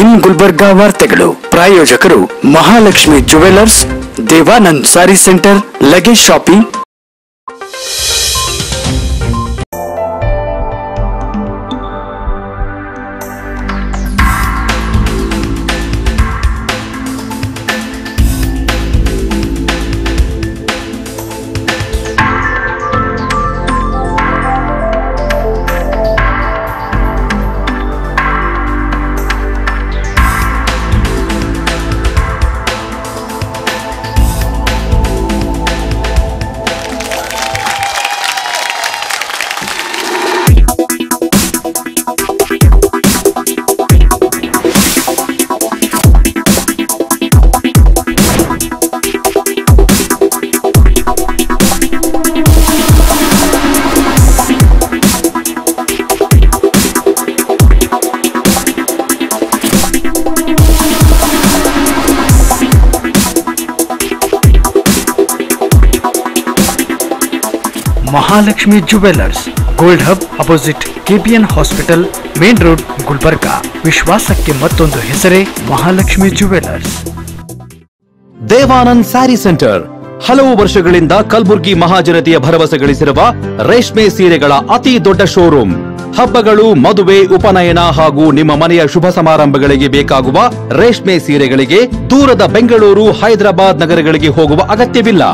ಇನ್ ಗುಲ್ಬರ್ಗಾ ವಾರ್ತೆಗಳು. ಪ್ರಾಯೋಜಕರು Mahalakshmi jewellers Devanand sari centre luggage shopping Mahalakshmi jewellers gold hub opposite KPN hospital main road Gulbarga. ವಿಶ್ವಾಸಕ್ಕೆ ಮತ್ತೊಂದು ಹೆಸರೇ Mahalakshmi jewellers Devanand sari centre. ಹಲವು ವರ್ಷಗಳಿಂದ ಕಲ್ಬುರ್ಗಿ ಮಹಾಜನತೆಯ ಭರವಸೆ ಗಳಿಸಿರುವ ರೇಷ್ಮೆ ಸೀರೆಗಳ ಅತಿ ದೊಡ್ಡ ಶೋರೂಮ್ ಹಬ್ಬಗಳು, ಮದುವೆ, ಉಪನಯನ ಹಾಗೂ ನಿಮ್ಮ ಮನೆಯ ಶುಭ ಸಮಾರಂಭಗಳಿಗೆ ಬೇಕಾಗುವ ರೇಷ್ಮೆ ಸೀರೆಗಳಿಗೆ ದೂರದ ಬೆಂಗಳೂರು, ಹೈದರಾಬಾದ್ ನಗರಗಳಿಗೆ ಹೋಗುವ ಅಗತ್ಯವಿಲ್ಲ.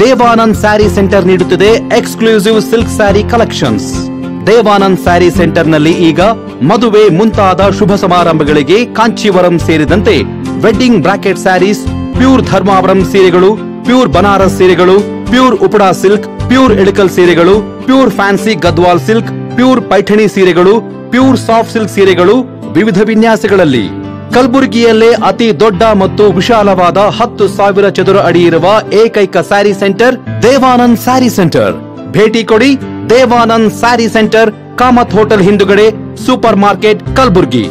ದೇವಾನಂದ್ ಸ್ಯಾರಿ ಸೆಂಟರ್ ನೀಡುತ್ತಿದೆ exclusive silk sari collections. Devanand sari ಸೆಂಟರ್ನಲ್ಲಿ ಈಗ ಮದುವೆ ಮುಂತಾದ ಶುಭ ಸಮಾರಂಭಗಳಿಗೆ ಕಾಂಚೀವರಂ ಸೇರಿದಂತೆ wedding brocade saris, pure Dharmavaram ಸೀರೆಗಳು, ಪ್ಯೂರ್ ಬನಾರಸ್ ಸೀರೆಗಳು, pure Uppada silk, pure Ilkal ಸೀರೆಗಳು, pure fancy Gadwal silk, pure Paithani ಸೀರೆಗಳು, ಪ್ಯೂರ್ ಸಾಫ್ಟ್ ಸಿಲ್ಕ್ ಸೀರೆಗಳು ವಿವಿಧ ವಿನ್ಯಾಸಗಳಲ್ಲಿ. ಕಲಬುರಗಿಯಲ್ಲೇ ಅತಿ ದೊಡ್ಡ ಮತ್ತು ವಿಶಾಲವಾದ ಹತ್ತು ಸಾವಿರ ಚದುರ ಅಡಿ ಇರುವ ಏಕೈಕ ಸ್ಯಾರಿ ಸೆಂಟರ್ ದೇವಾನಂದ್ ಸ್ಯಾರಿ ಸೆಂಟರ್. ಭೇಟಿ ಕೊಡಿ ದೇವಾನಂದ್ ಸ್ಯಾರಿ ಸೆಂಟರ್ ಕಾಮತ್ ಹೋಟೆಲ್ ಹಿಂದುಗಡೆ super market Kalaburagi.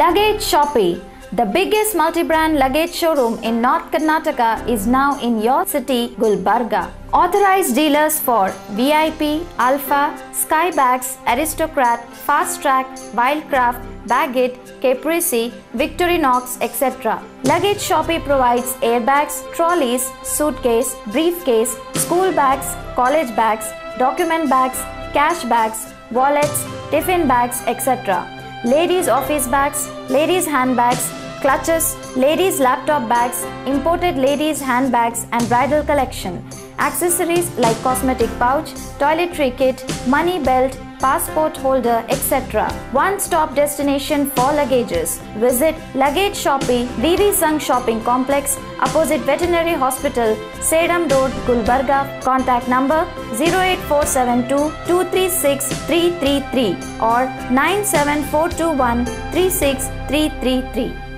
Luggage Shoppe, the biggest multi-brand luggage showroom in North Karnataka is now in your city, Gulbarga. Authorized dealers for VIP, Alpha, Skybags, Aristocrat, Fast Track, Wildcraft, Baggett, Caprese, Victorinox, etc. Luggage Shoppe provides airbags, trolleys, suitcase, briefcase, school bags, college bags, document bags, cash bags, wallets, tiffin bags, etc ladies' office bags, ladies' handbags, clutches, ladies' laptop bags, imported ladies' handbags, and bridal collection. Accessories like cosmetic pouch, toiletry kit, money belt, passport holder, etc. One stop destination for luggages. Visit Luggage Shoppe, VV Sung Shopping Complex, opposite Veterinary Hospital, Sedam Road, Gulbarga. Contact number 08472 236 333 or 97421 36333.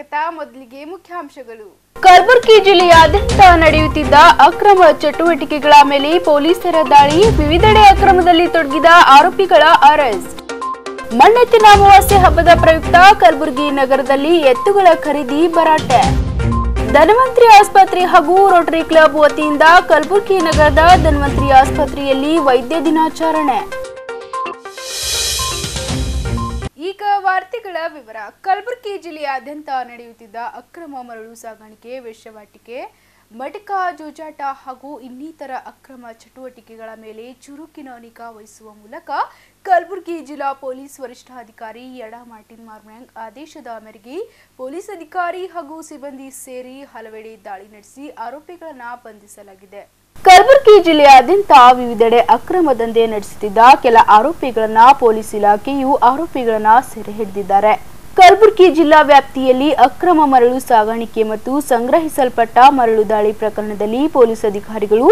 ಸ್ವಾಗತ. ಮೊದಲಿಗೆ ಮುಖ್ಯಾಂಶಗಳು. ಕಲಬುರಗಿ ಜಿಲ್ಲೆಯಾದ್ಯಂತ ನಡೆಯುತ್ತಿದ್ದ ಅಕ್ರಮ ಚಟುವಟಿಕೆಗಳ ಮೇಲೆ ಪೊಲೀಸರ ದಾಳಿ, ವಿವಿಧೆಡೆ ಅಕ್ರಮದಲ್ಲಿ ತೊಡಗಿದ ಆರೋಪಿಗಳ ಅರೆಸ್ಟ್. ಮಣ್ಣೆತ್ತಿನ ಅಮಾವಾಸ್ಯೆ ಹಬ್ಬದ ಪ್ರಯುಕ್ತ ಕಲಬುರಗಿ ನಗರದಲ್ಲಿ ಎತ್ತುಗಳ ಖರೀದಿ ಭರಾಟೆ. ಧನ್ವಂತ್ರಿ ಆಸ್ಪತ್ರೆ ಹಾಗೂ ರೋಟರಿ ಕ್ಲಬ್ ವತಿಯಿಂದ ಕಲಬುರಗಿ ನಗರದ ಧನ್ವಂತ್ರಿ ಆಸ್ಪತ್ರೆಯಲ್ಲಿ ವೈದ್ಯ ದಿನಾಚರಣೆ. ಈಗ ವಾರ್ತೆಗಳ ವಿವರ. ಕಲಬುರಗಿ ಜಿಲ್ಲೆಯಾದ್ಯಂತ ನಡೆಯುತ್ತಿದ್ದ ಅಕ್ರಮ ಮರಳು ಸಾಗಾಣಿಕೆ, ವೇಶ್ಯವಾಟಿಕೆ, ಮಟಕ ಜೂಜಾಟ ಹಾಗೂ ಇನ್ನಿತರ ಅಕ್ರಮ ಚಟುವಟಿಕೆಗಳ ಮೇಲೆ ಚುರುಕಿನ ನಿಗಾ ವಹಿಸುವ ಮೂಲಕ ಕಲಬುರಗಿ ಜಿಲ್ಲಾ ಪೊಲೀಸ್ ವರಿಷ್ಠಾಧಿಕಾರಿ ಯಡಾ ಮಾರ್ಟಿನ್ ಮಾರ್ಮ್ಯಾಂಗ್ ಆದೇಶದ ಮೇರೆಗೆ ಪೊಲೀಸ್ ಅಧಿಕಾರಿ ಹಾಗೂ ಸಿಬ್ಬಂದಿ ಸೇರಿ ಹಲವೆಡೆ ದಾಳಿ ನಡೆಸಿ ಆರೋಪಿಗಳನ್ನು ಬಂಧಿಸಲಾಗಿದೆ. ಕಲಬುರಗಿ ಜಿಲ್ಲೆಯಾದ್ಯಂತ ವಿವಿಧೆಡೆ ಅಕ್ರಮ ದಂಧೆ ನಡೆಸುತ್ತಿದ್ದ ಕೆಲ ಆರೋಪಿಗಳನ್ನ ಪೊಲೀಸ್ ಇಲಾಖೆಯು ಆರೋಪಿಗಳನ್ನ ಸೆರೆ ಹಿಡಿದಿದ್ದಾರೆ. ಕಲಬುರಗಿ ಜಿಲ್ಲಾ ವ್ಯಾಪ್ತಿಯಲ್ಲಿ ಅಕ್ರಮ ಮರಳು ಸಾಗಾಣಿಕೆ ಮತ್ತು ಸಂಗ್ರಹಿಸಲ್ಪಟ್ಟ ಮರಳು ದಾಳಿ ಪ್ರಕರಣದಲ್ಲಿ ಪೊಲೀಸ್ ಅಧಿಕಾರಿಗಳು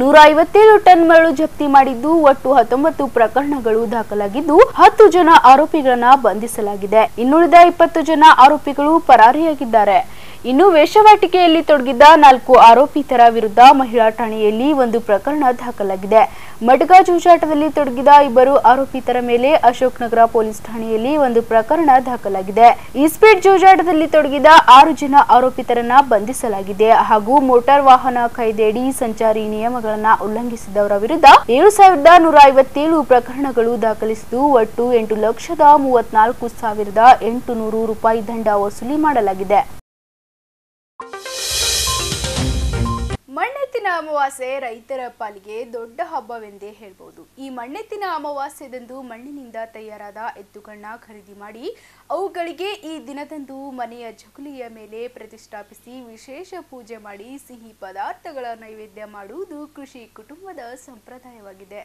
ನೂರ ಐವತ್ತೇಳು ಟನ್ ಮರಳು ಜಪ್ತಿ ಮಾಡಿದ್ದು, ಒಟ್ಟು ಹತ್ತೊಂಬತ್ತು ಪ್ರಕರಣಗಳು ದಾಖಲಾಗಿದ್ದು, ಹತ್ತು ಜನ ಆರೋಪಿಗಳನ್ನ ಬಂಧಿಸಲಾಗಿದೆ. ಇನ್ನುಳಿದ ಇಪ್ಪತ್ತು ಜನ ಆರೋಪಿಗಳು ಪರಾರಿಯಾಗಿದ್ದಾರೆ. ಇನ್ನು ವೇಷವಾಟಿಕೆಯಲ್ಲಿ ತೊಡಗಿದ್ದ ನಾಲ್ಕು ಆರೋಪಿತರ ವಿರುದ್ಧ ಮಹಿಳಾ ಠಾಣೆಯಲ್ಲಿ ಒಂದು ಪ್ರಕರಣ ದಾಖಲಾಗಿದೆ. ಮಡ್ಗ ಜೂಜಾಟದಲ್ಲಿ ತೊಡಗಿದ ಇಬ್ಬರು ಆರೋಪಿತರ ಮೇಲೆ ಅಶೋಕ್ ನಗರ ಪೊಲೀಸ್ ಠಾಣೆಯಲ್ಲಿ ಒಂದು ಪ್ರಕರಣ ದಾಖಲಾಗಿದೆ. ಇಸ್ಪೀಟ್ ಜೂಜಾಟದಲ್ಲಿ ತೊಡಗಿದ ಆರು ಜನ ಆರೋಪಿತರನ್ನ ಬಂಧಿಸಲಾಗಿದೆ ಹಾಗೂ ಮೋಟಾರ್ ವಾಹನ ಕಾಯ್ದೆಯಡಿ ಸಂಚಾರಿ ನಿಯಮಗಳನ್ನ ಉಲ್ಲಂಘಿಸಿದವರ ವಿರುದ್ಧ ಏಳು ಸಾವಿರದ ನೂರ ಐವತ್ತೇಳು ಪ್ರಕರಣಗಳು ದಾಖಲಿಸಿದ್ದು, ಒಟ್ಟು ಎಂಟು ಲಕ್ಷದ ಮೂವತ್ನಾಲ್ಕು ಸಾವಿರದ ಎಂಟು ನೂರು ರೂಪಾಯಿ ದಂಡ ವಸೂಲಿ ಮಾಡಲಾಗಿದೆ. ಮಣ್ಣೆತ್ತಿನ ಅಮಾವಾಸ್ಯೆ ರೈತರ ಪಾಲಿಗೆ ದೊಡ್ಡ ಹಬ್ಬವೆಂದೇ ಹೇಳ್ಬೋದು. ಈ ಮಣ್ಣೆತ್ತಿನ ಅಮಾವಾಸ್ಯದಂದು ಮಣ್ಣಿನಿಂದ ತಯಾರಾದ ಎತ್ತುಗಳನ್ನ ಖರೀದಿ ಮಾಡಿ ಅವುಗಳಿಗೆ ಈ ದಿನದಂದು ಮನೆಯ ಜಗುಲಿಯ ಮೇಲೆ ಪ್ರತಿಷ್ಠಾಪಿಸಿ ವಿಶೇಷ ಪೂಜೆ ಮಾಡಿ ಸಿಹಿ ಪದಾರ್ಥಗಳ ನೈವೇದ್ಯ ಮಾಡುವುದು ಕೃಷಿ ಕುಟುಂಬದ ಸಂಪ್ರದಾಯವಾಗಿದೆ.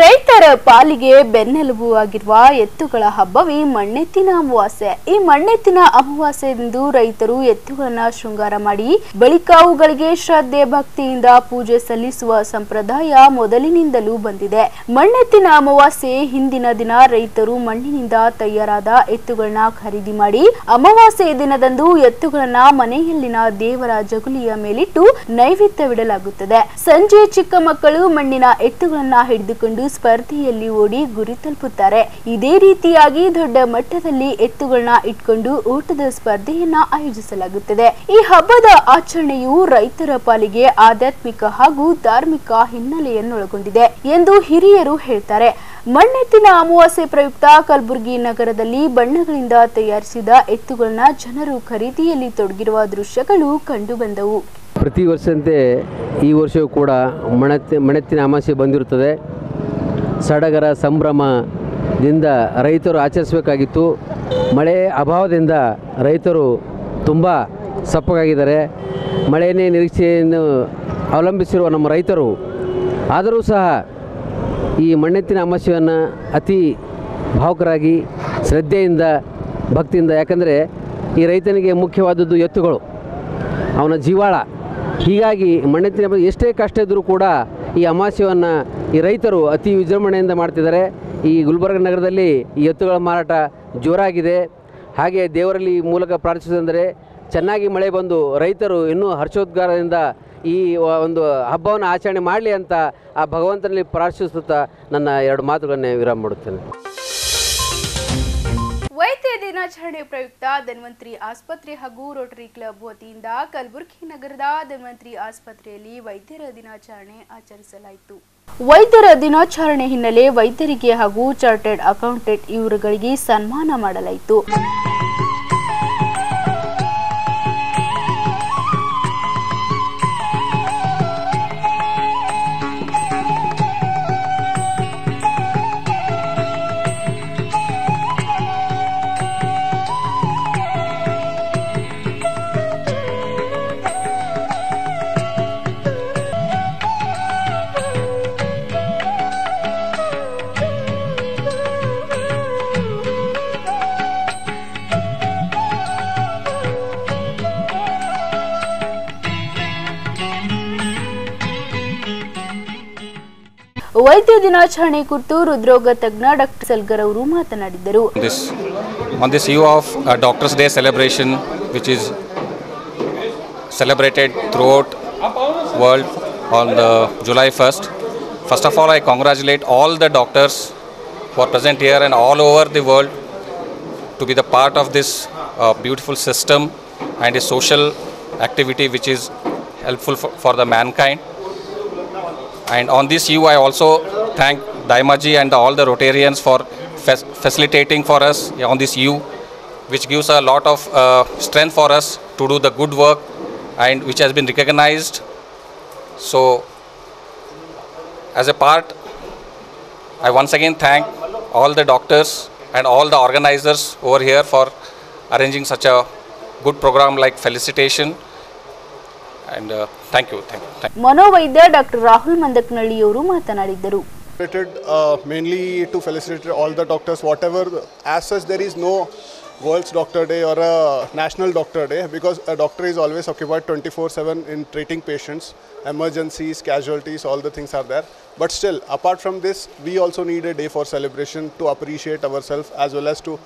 ರೈತರ ಪಾಲಿಗೆ ಬೆನ್ನೆಲುಬು ಆಗಿರುವ ಎತ್ತುಗಳ ಹಬ್ಬವೇ ಮಣ್ಣೆತ್ತಿನ ಅಮಾವಾಸ್ಯೆ. ಈ ಮಣ್ಣೆತ್ತಿನ ಅಮಾವಾಸ್ಯೆಯಂದು ರೈತರು ಎತ್ತುಗಳನ್ನ ಶೃಂಗಾರ ಮಾಡಿ, ಬಳಿಕ ಅವುಗಳಿಗೆ ಶ್ರದ್ಧೆ, ಭಕ್ತಿಯಿಂದ ಪೂಜೆ ಸಲ್ಲಿಸುವ ಸಂಪ್ರದಾಯ ಮೊದಲಿನಿಂದಲೂ ಬಂದಿದೆ. ಮಣ್ಣೆತ್ತಿನ ಅಮಾವಾಸ್ಯೆ ಹಿಂದಿನ ದಿನ ರೈತರು ಮಣ್ಣಿನಿಂದ ತಯಾರಾದ ಎತ್ತುಗಳನ್ನ ಖರೀದಿ ಮಾಡಿ ಅಮಾವಾಸ್ಯೆ ದಿನದಂದು ಎತ್ತುಗಳನ್ನ ಮನೆಯಲ್ಲಿನ ದೇವರ ಜಗುಲಿಯ ಮೇಲಿಟ್ಟು ನೈವೇದ್ಯವಿಡಲಾಗುತ್ತದೆ. ಸಂಜೆ ಚಿಕ್ಕ ಮಕ್ಕಳು ಮಣ್ಣಿನ ಎತ್ತುಗಳನ್ನ ಹಿಡಿದುಕೊಂಡು ಸ್ಪರ್ಧೆಯಲ್ಲಿ ಓಡಿ ಗುರಿ ತಲುಪುತ್ತಾರೆ. ಇದೇ ರೀತಿಯಾಗಿ ದೊಡ್ಡ ಮಟ್ಟದಲ್ಲಿ ಎತ್ತುಗಳನ್ನ ಇಟ್ಕೊಂಡು ಓಟದ ಸ್ಪರ್ಧೆಯನ್ನ ಆಯೋಜಿಸಲಾಗುತ್ತದೆ. ಈ ಹಬ್ಬದ ಆಚರಣೆಯು ರೈತರ ಪಾಲಿಗೆ ಆಧ್ಯಾತ್ಮಿಕ ಹಾಗೂ ಧಾರ್ಮಿಕ ಹಿನ್ನೆಲೆಯನ್ನೊಳಗೊಂಡಿದೆ ಎಂದು ಹಿರಿಯರು ಹೇಳ್ತಾರೆ. ಮಣ್ಣೆತ್ತಿನ ಅಮಾವಾಸ್ಯೆ ಪ್ರಯುಕ್ತ ಕಲಬುರಗಿ ನಗರದಲ್ಲಿ ಬಣ್ಣಗಳಿಂದ ತಯಾರಿಸಿದ ಎತ್ತುಗಳನ್ನ ಜನರು ಖರೀದಿಯಲ್ಲಿ ತೊಡಗಿರುವ ದೃಶ್ಯಗಳು ಕಂಡುಬಂದವು. ಪ್ರತಿ ವರ್ಷದಂತೆ ಈ ವರ್ಷವೂ ಕೂಡ ಮಣತ್ ಮಣೆತ್ತಿನ ಅಮಾಸೆ ಬಂದಿರುತ್ತದೆ. ಸಡಗರ ಸಂಭ್ರಮದಿಂದ ರೈತರು ಆಚರಿಸಬೇಕಾಗಿತ್ತು. ಮಳೆ ಅಭಾವದಿಂದ ರೈತರು ತುಂಬ ಸಪ್ಪಗಾಗಿದ್ದಾರೆ. ಮಳೆಯನ್ನೇ ನಿರೀಕ್ಷೆಯನ್ನು ಅವಲಂಬಿಸಿರುವ ನಮ್ಮ ರೈತರು, ಆದರೂ ಸಹ ಈ ಮಣ್ಣೆತ್ತಿನ ಅಮಾಸ್ಯವನ್ನು ಅತಿ ಭಾವುಕರಾಗಿ, ಶ್ರದ್ಧೆಯಿಂದ, ಭಕ್ತಿಯಿಂದ, ಯಾಕಂದರೆ ಈ ರೈತನಿಗೆ ಮುಖ್ಯವಾದದ್ದು ಎತ್ತುಗಳು. ಅವನ ಜೀವಾಳ. ಹೀಗಾಗಿ ಮಣ್ಣೆತ್ತಿನ ಹಬ್ಬ ಎಷ್ಟೇ ಕಷ್ಟ ಇದ್ದರೂ ಕೂಡ ಈ ಅಮಾವಾಸ್ಯವನ್ನು ಈ ರೈತರು ಅತಿ ವಿಜೃಂಭಣೆಯಿಂದ ಮಾಡ್ತಿದ್ದಾರೆ. ಈ ಗುಲ್ಬರ್ಗ ನಗರದಲ್ಲಿ ಈ ಎತ್ತುಗಳ ಮಾರಾಟ ಜೋರಾಗಿದೆ. ಹಾಗೆ ದೇವರಲ್ಲಿ ಈ ಮೂಲಕ ಪ್ರಾರ್ಥಿಸೋದಂದರೆ ಚೆನ್ನಾಗಿ ಮಳೆ ಬಂದು ರೈತರು ಇನ್ನೂ ಹರ್ಷೋದ್ಗಾರದಿಂದ ಈ ಒಂದು ಹಬ್ಬವನ್ನು ಆಚರಣೆ ಮಾಡಲಿ ಅಂತ ಆ ಭಗವಂತನಲ್ಲಿ ಪ್ರಾರ್ಥಿಸುತ್ತಾ ನನ್ನ ಎರಡು ಮಾತುಗಳನ್ನೇ ವಿರಾಮ ಮಾಡುತ್ತೇನೆ. ವೈದ್ಯ ದಿನಾಚರಣೆ ಪ್ರಯುಕ್ತ ಧನ್ವಂತ್ರಿ ಆಸ್ಪತ್ರೆ ಹಾಗೂ ರೋಟರಿ ಕ್ಲಬ್ ವತಿಯಿಂದ ಕಲಬುರಗಿ ನಗರದ ಧನ್ವಂತ್ರಿ ಆಸ್ಪತ್ರೆಯಲ್ಲಿ ವೈದ್ಯರ ದಿನಾಚರಣೆ ಆಚರಿಸಲಾಯಿತು. ವೈದ್ಯರ ದಿನಾಚರಣೆ ಹಿನ್ನೆಲೆ ವೈದ್ಯರಿಗೆ ಹಾಗೂ ಚಾರ್ಟೆಡ್ ಅಕೌಂಟೆಂಟ್ ಇವರುಗಳಿಗೆ ಸನ್ಮಾನ ಮಾಡಲಾಯಿತು. ವೈದ್ಯ ದಿನಾಚರಣೆ ಕುರಿತು ಹೃದ್ರೋಗ ತಜ್ಞ ಡಾಕ್ಟರ್ ಸಲ್ಗರ್ ಅವರು ಮಾತನಾಡಿದರು eve of uh, Doctors Day celebration, which is celebrated throughout world on the July 1st. First of all, I congratulate all the doctors who are present here and all over the world to be the part of this uh, beautiful system and a social activity which is helpful for, for the mankind. And on this eve, I also thank Daimaji and all the Rotarians for facilitating for us on this eve, which gives a lot of uh, strength for us to do the good work and which has been recognized. So, as a part, I once again thank all the doctors and all the organizers over here for arranging such a good program like felicitation. And uh, thank you, thank you, thank you. ಮನೋವೈದ್ಯ doctor Rahul Mandaknalli ಅವರು ಮಾತನಾಡಿದರು Related, uh, mainly to felicitate all the doctors, whatever, as such, there is no World's Doctor Day or a National Doctor Day because a doctor is always occupied 24 7 in treating patients, emergencies, casualties, all the things are there. But still, apart from this, we also need a day for celebration to appreciate ourselves as well as to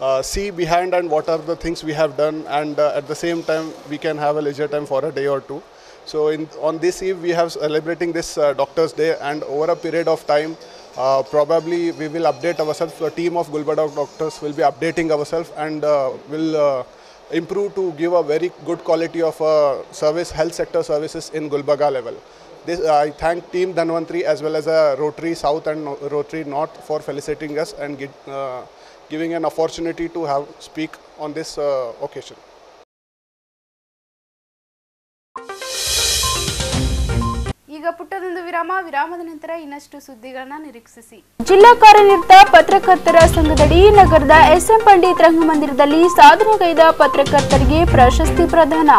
uh, see behind and what are the things we have done and uh, at the same time we can have a leisure time for a day or two. So in, on this eve we have celebrating this uh, Doctors Day and over a period of time uh, probably we will update ourselves. The team of Gulbarga doctors will be updating ourselves and uh, will uh, improve to give a very good quality of service, health sector services in Gulbarga level. This, I thank Team Dhanvantri as well as uh, Rotary South and Rotary North for felicitating us and uh, giving an opportunity to have speak on this uh, occasion. ಈಗ ಪುಟ್ಟದೊಂದು ವಿರಾಮ. ವಿರಾಮದ ನಂತರ ಇನ್ನಷ್ಟು ಸುದ್ದಿಗಳನ್ನ ನಿರೀಕ್ಷಿಸಿ. ಜಿಲ್ಲಾ ಕಾರ್ಯನಿರತ ಪತ್ರಕರ್ತರ ಸಂಘದಡಿ ನಗರದ S M Pandit ರಂಗಮಂದಿರದಲ್ಲಿ ಸಾಧನೆಗೈದ ಪತ್ರಕರ್ತರಿಗೆ ಪ್ರಶಸ್ತಿ ಪ್ರದಾನ.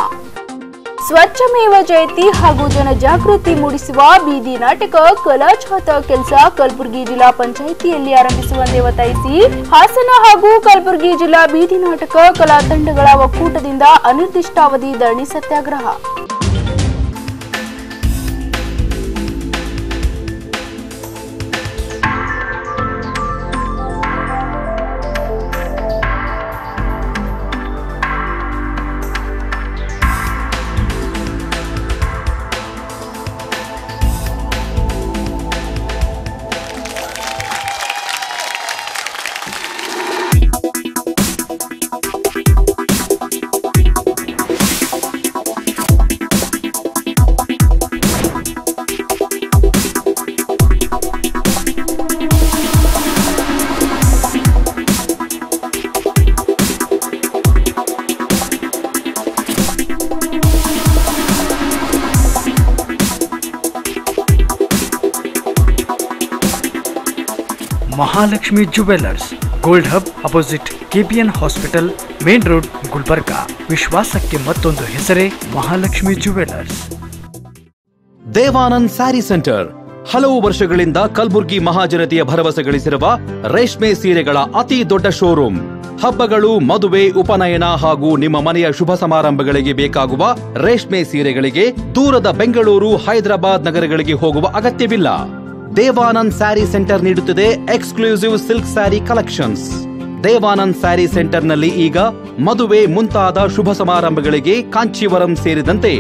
ಸ್ವಚ್ಛಮೇವ ಜಯಂತಿ ಹಾಗೂ ಜನಜಾಗೃತಿ ಮೂಡಿಸುವ ಬೀದಿ ನಾಟಕ ಕಲಾಛಾತ ಕೆಲಸ ಕಲಬುರಗಿ ಜಿಲ್ಲಾ ಪಂಚಾಯಿತಿಯಲ್ಲಿ ಆರಂಭಿಸುವಂತೆ ಒತ್ತಾಯಿಸಿ, ಹಾಸನ ಹಾಗೂ ಕಲಬುರಗಿ ಜಿಲ್ಲಾ ಬೀದಿ ನಾಟಕ ಕಲಾ ತಂಡಗಳ ಒಕ್ಕೂಟದಿಂದ ಅನಿರ್ದಿಷ್ಟಾವಧಿ ಧರಣಿ ಸತ್ಯಾಗ್ರಹ. Mahalakshmi jewellers gold hub opposite KPN hospital main road Gulbarga ವಿಶ್ವಾಸಕ್ಕೆ ಮತ್ತೊಂದು ಹೆಸರೇ ಮಹಾಲಕ್ಷ್ಮಿ ಜುವೆಲ್ಲರ್ಸ್ ದೇವಾನಂದ್ ಸ್ಯಾರಿ ಸೆಂಟರ್. ಹಲವು ವರ್ಷಗಳಿಂದ ಕಲ್ಬುರ್ಗಿ ಮಹಾಜನತೆಯ ಭರವಸೆ ಗಳಿಸಿರುವ ರೇಷ್ಮೆ ಸೀರೆಗಳ ಅತಿ ದೊಡ್ಡ ಶೋರೂಮ್ ಹಬ್ಬಗಳು, ಮದುವೆ, ಉಪನಯನ ಹಾಗೂ ನಿಮ್ಮ ಮನೆಯ ಶುಭ ಸಮಾರಂಭಗಳಿಗೆ ಬೇಕಾಗುವ ರೇಷ್ಮೆ ಸೀರೆಗಳಿಗೆ ದೂರದ ಬೆಂಗಳೂರು, ಹೈದರಾಬಾದ್ ನಗರಗಳಿಗೆ ಹೋಗುವ ಅಗತ್ಯವಿಲ್ಲ. ದೇವಾನಂದ್ ಸ್ಯಾರಿ ಸೆಂಟರ್ ನೀಡುತ್ತಿದೆ exclusive silk sari collections. Devanand sari ಸೆಂಟರ್ನಲ್ಲಿ ಈಗ ಮದುವೆ ಮುಂತಾದ ಶುಭ ಸಮಾರಂಭಗಳಿಗೆ ಕಾಂಚೀವರಂ ಸೇರಿದಂತೆ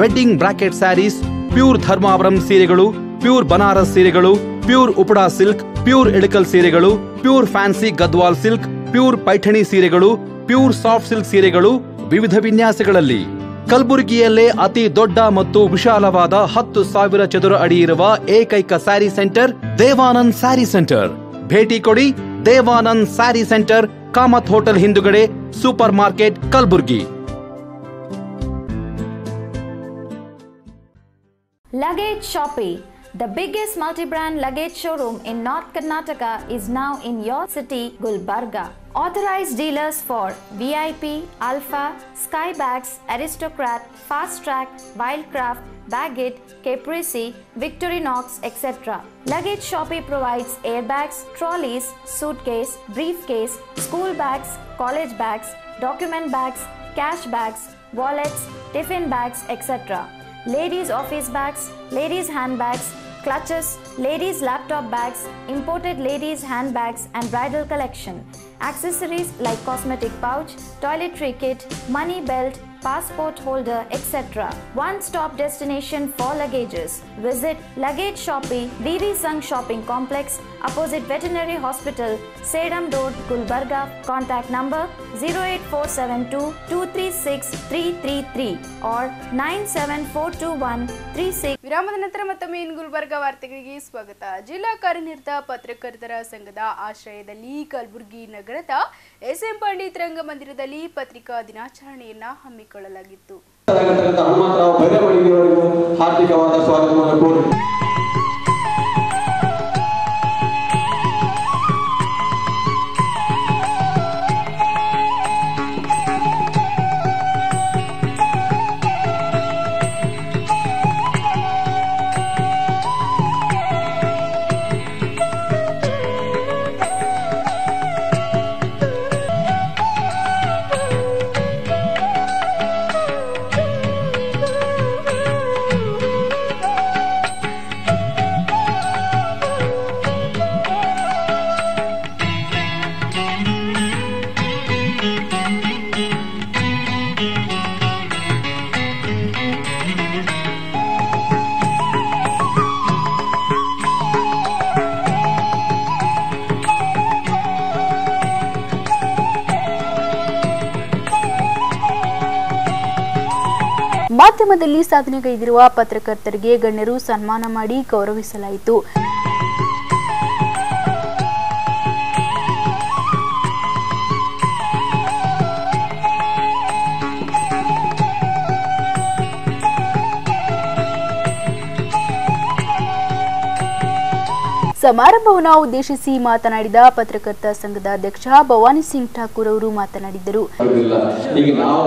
wedding brocade saris, pure Dharmavaram ಸೀರೆಗಳು, ಪ್ಯೂರ್ ಬನಾರಸ್ ಸೀರೆಗಳು, pure Uppada silk, pure Ilkal ಸೀರೆಗಳು, pure fancy Gadwal silk, pure Paithani ಸೀರೆಗಳು, ಪ್ಯೂರ್ ಸಾಫ್ಟ್ ಸಿಲ್ಕ್ ಸೀರೆಗಳು ವಿವಿಧ ವಿನ್ಯಾಸಗಳಲ್ಲಿ. ಕಲಬುರಗಿಯಲ್ಲೇ ಅತಿ ದೊಡ್ಡ ಮತ್ತು ವಿಶಾಲವಾದ ಹತ್ತು ಸಾವಿರ ಚದುರ ಅಡಿ ಇರುವ ಏಕೈಕ ಸ್ಯಾರಿ ಸೆಂಟರ್ ದೇವಾನಂದ್ ಸ್ಯಾರಿ ಸೆಂಟರ್ ಭೇಟಿ ಕೊಡಿ ದೇವಾನಂದ್ ಸ್ಯಾರಿ ಸೆಂಟರ್, ಕಾಮತ್ ಹೋಟೆಲ್ ಹಿಂದುಗಡೆ, super market, Kalaburagi luggage shoppe the biggest multi brand luggage showroom in north Karnataka is now in your city Gulbarga. Authorized dealers for VIP, Alpha, Skybags, Aristocrat, Fast Track, Wildcraft, Baggett, Caprese, Victorinox, etc. Luggage Shoppe provides airbags, trolleys, suitcase, briefcase, school bags, college bags, document bags, cash bags, wallets, tiffin bags, etc. Ladies' office bags, ladies' handbags, clutches, ladies' laptop bags, imported ladies' handbags, and bridal collection. Accessories like cosmetic pouch, toiletry kit, money belt, passport holder, etc. One stop destination for luggages. Visit Luggage Shoppe, BB Sung Shopping Complex, opposite Veterinary Hospital, Sedam Road, Gulbarga. Contact number 08472 236 333 or 97421 36. ವಿರಾಮದ ನಂತರ ಮತ್ತೊಮ್ಮೆ ಇನ್ ಗುಲ್ಬರ್ಗಾ ವಾರ್ತೆಗಳಿಗೆ ಸ್ವಾಗತ ಜಿಲ್ಲಾ ಕಾರ್ಯನಿರತ ಪತ್ರಕರ್ತರ ಸಂಘದ ಆಶ್ರಯದಲ್ಲಿ ಕಲಬುರಗಿ ನಗರದ ಎಸ್ಎಂ ಪಂಡಿತ್ ರಂಗಮಂದಿರದಲ್ಲಿ ಪತ್ರಿಕಾ ದಿನಾಚರಣೆಯನ್ನ ಹಮ್ಮಿಕೊಳ್ಳಲಾಗಿತ್ತು ಹಾರ್ದಿಕವಾದ ಸ್ವಾಗತವನ್ನು ಕೋರಿ ಮಾಧ್ಯಮದಲ್ಲಿ ಸಾಧನೆಗೈದಿರುವ ಪತ್ರಕರ್ತರಿಗೆ ಗಣ್ಯರು ಸನ್ಮಾನ ಮಾಡಿ ಗೌರವಿಸಲಾಯಿತು. ಸಮಾರಂಭವನ್ನು ಉದ್ದೇಶಿಸಿ ಮಾತನಾಡಿದ ಪತ್ರಕರ್ತ ಸಂಘದ ಅಧ್ಯಕ್ಷ ಭವಾನಿ ಸಿಂಗ್ ಠಾಕೂರ್ ಅವರು ಮಾತನಾಡಿದರು. ಈಗ ನಾವು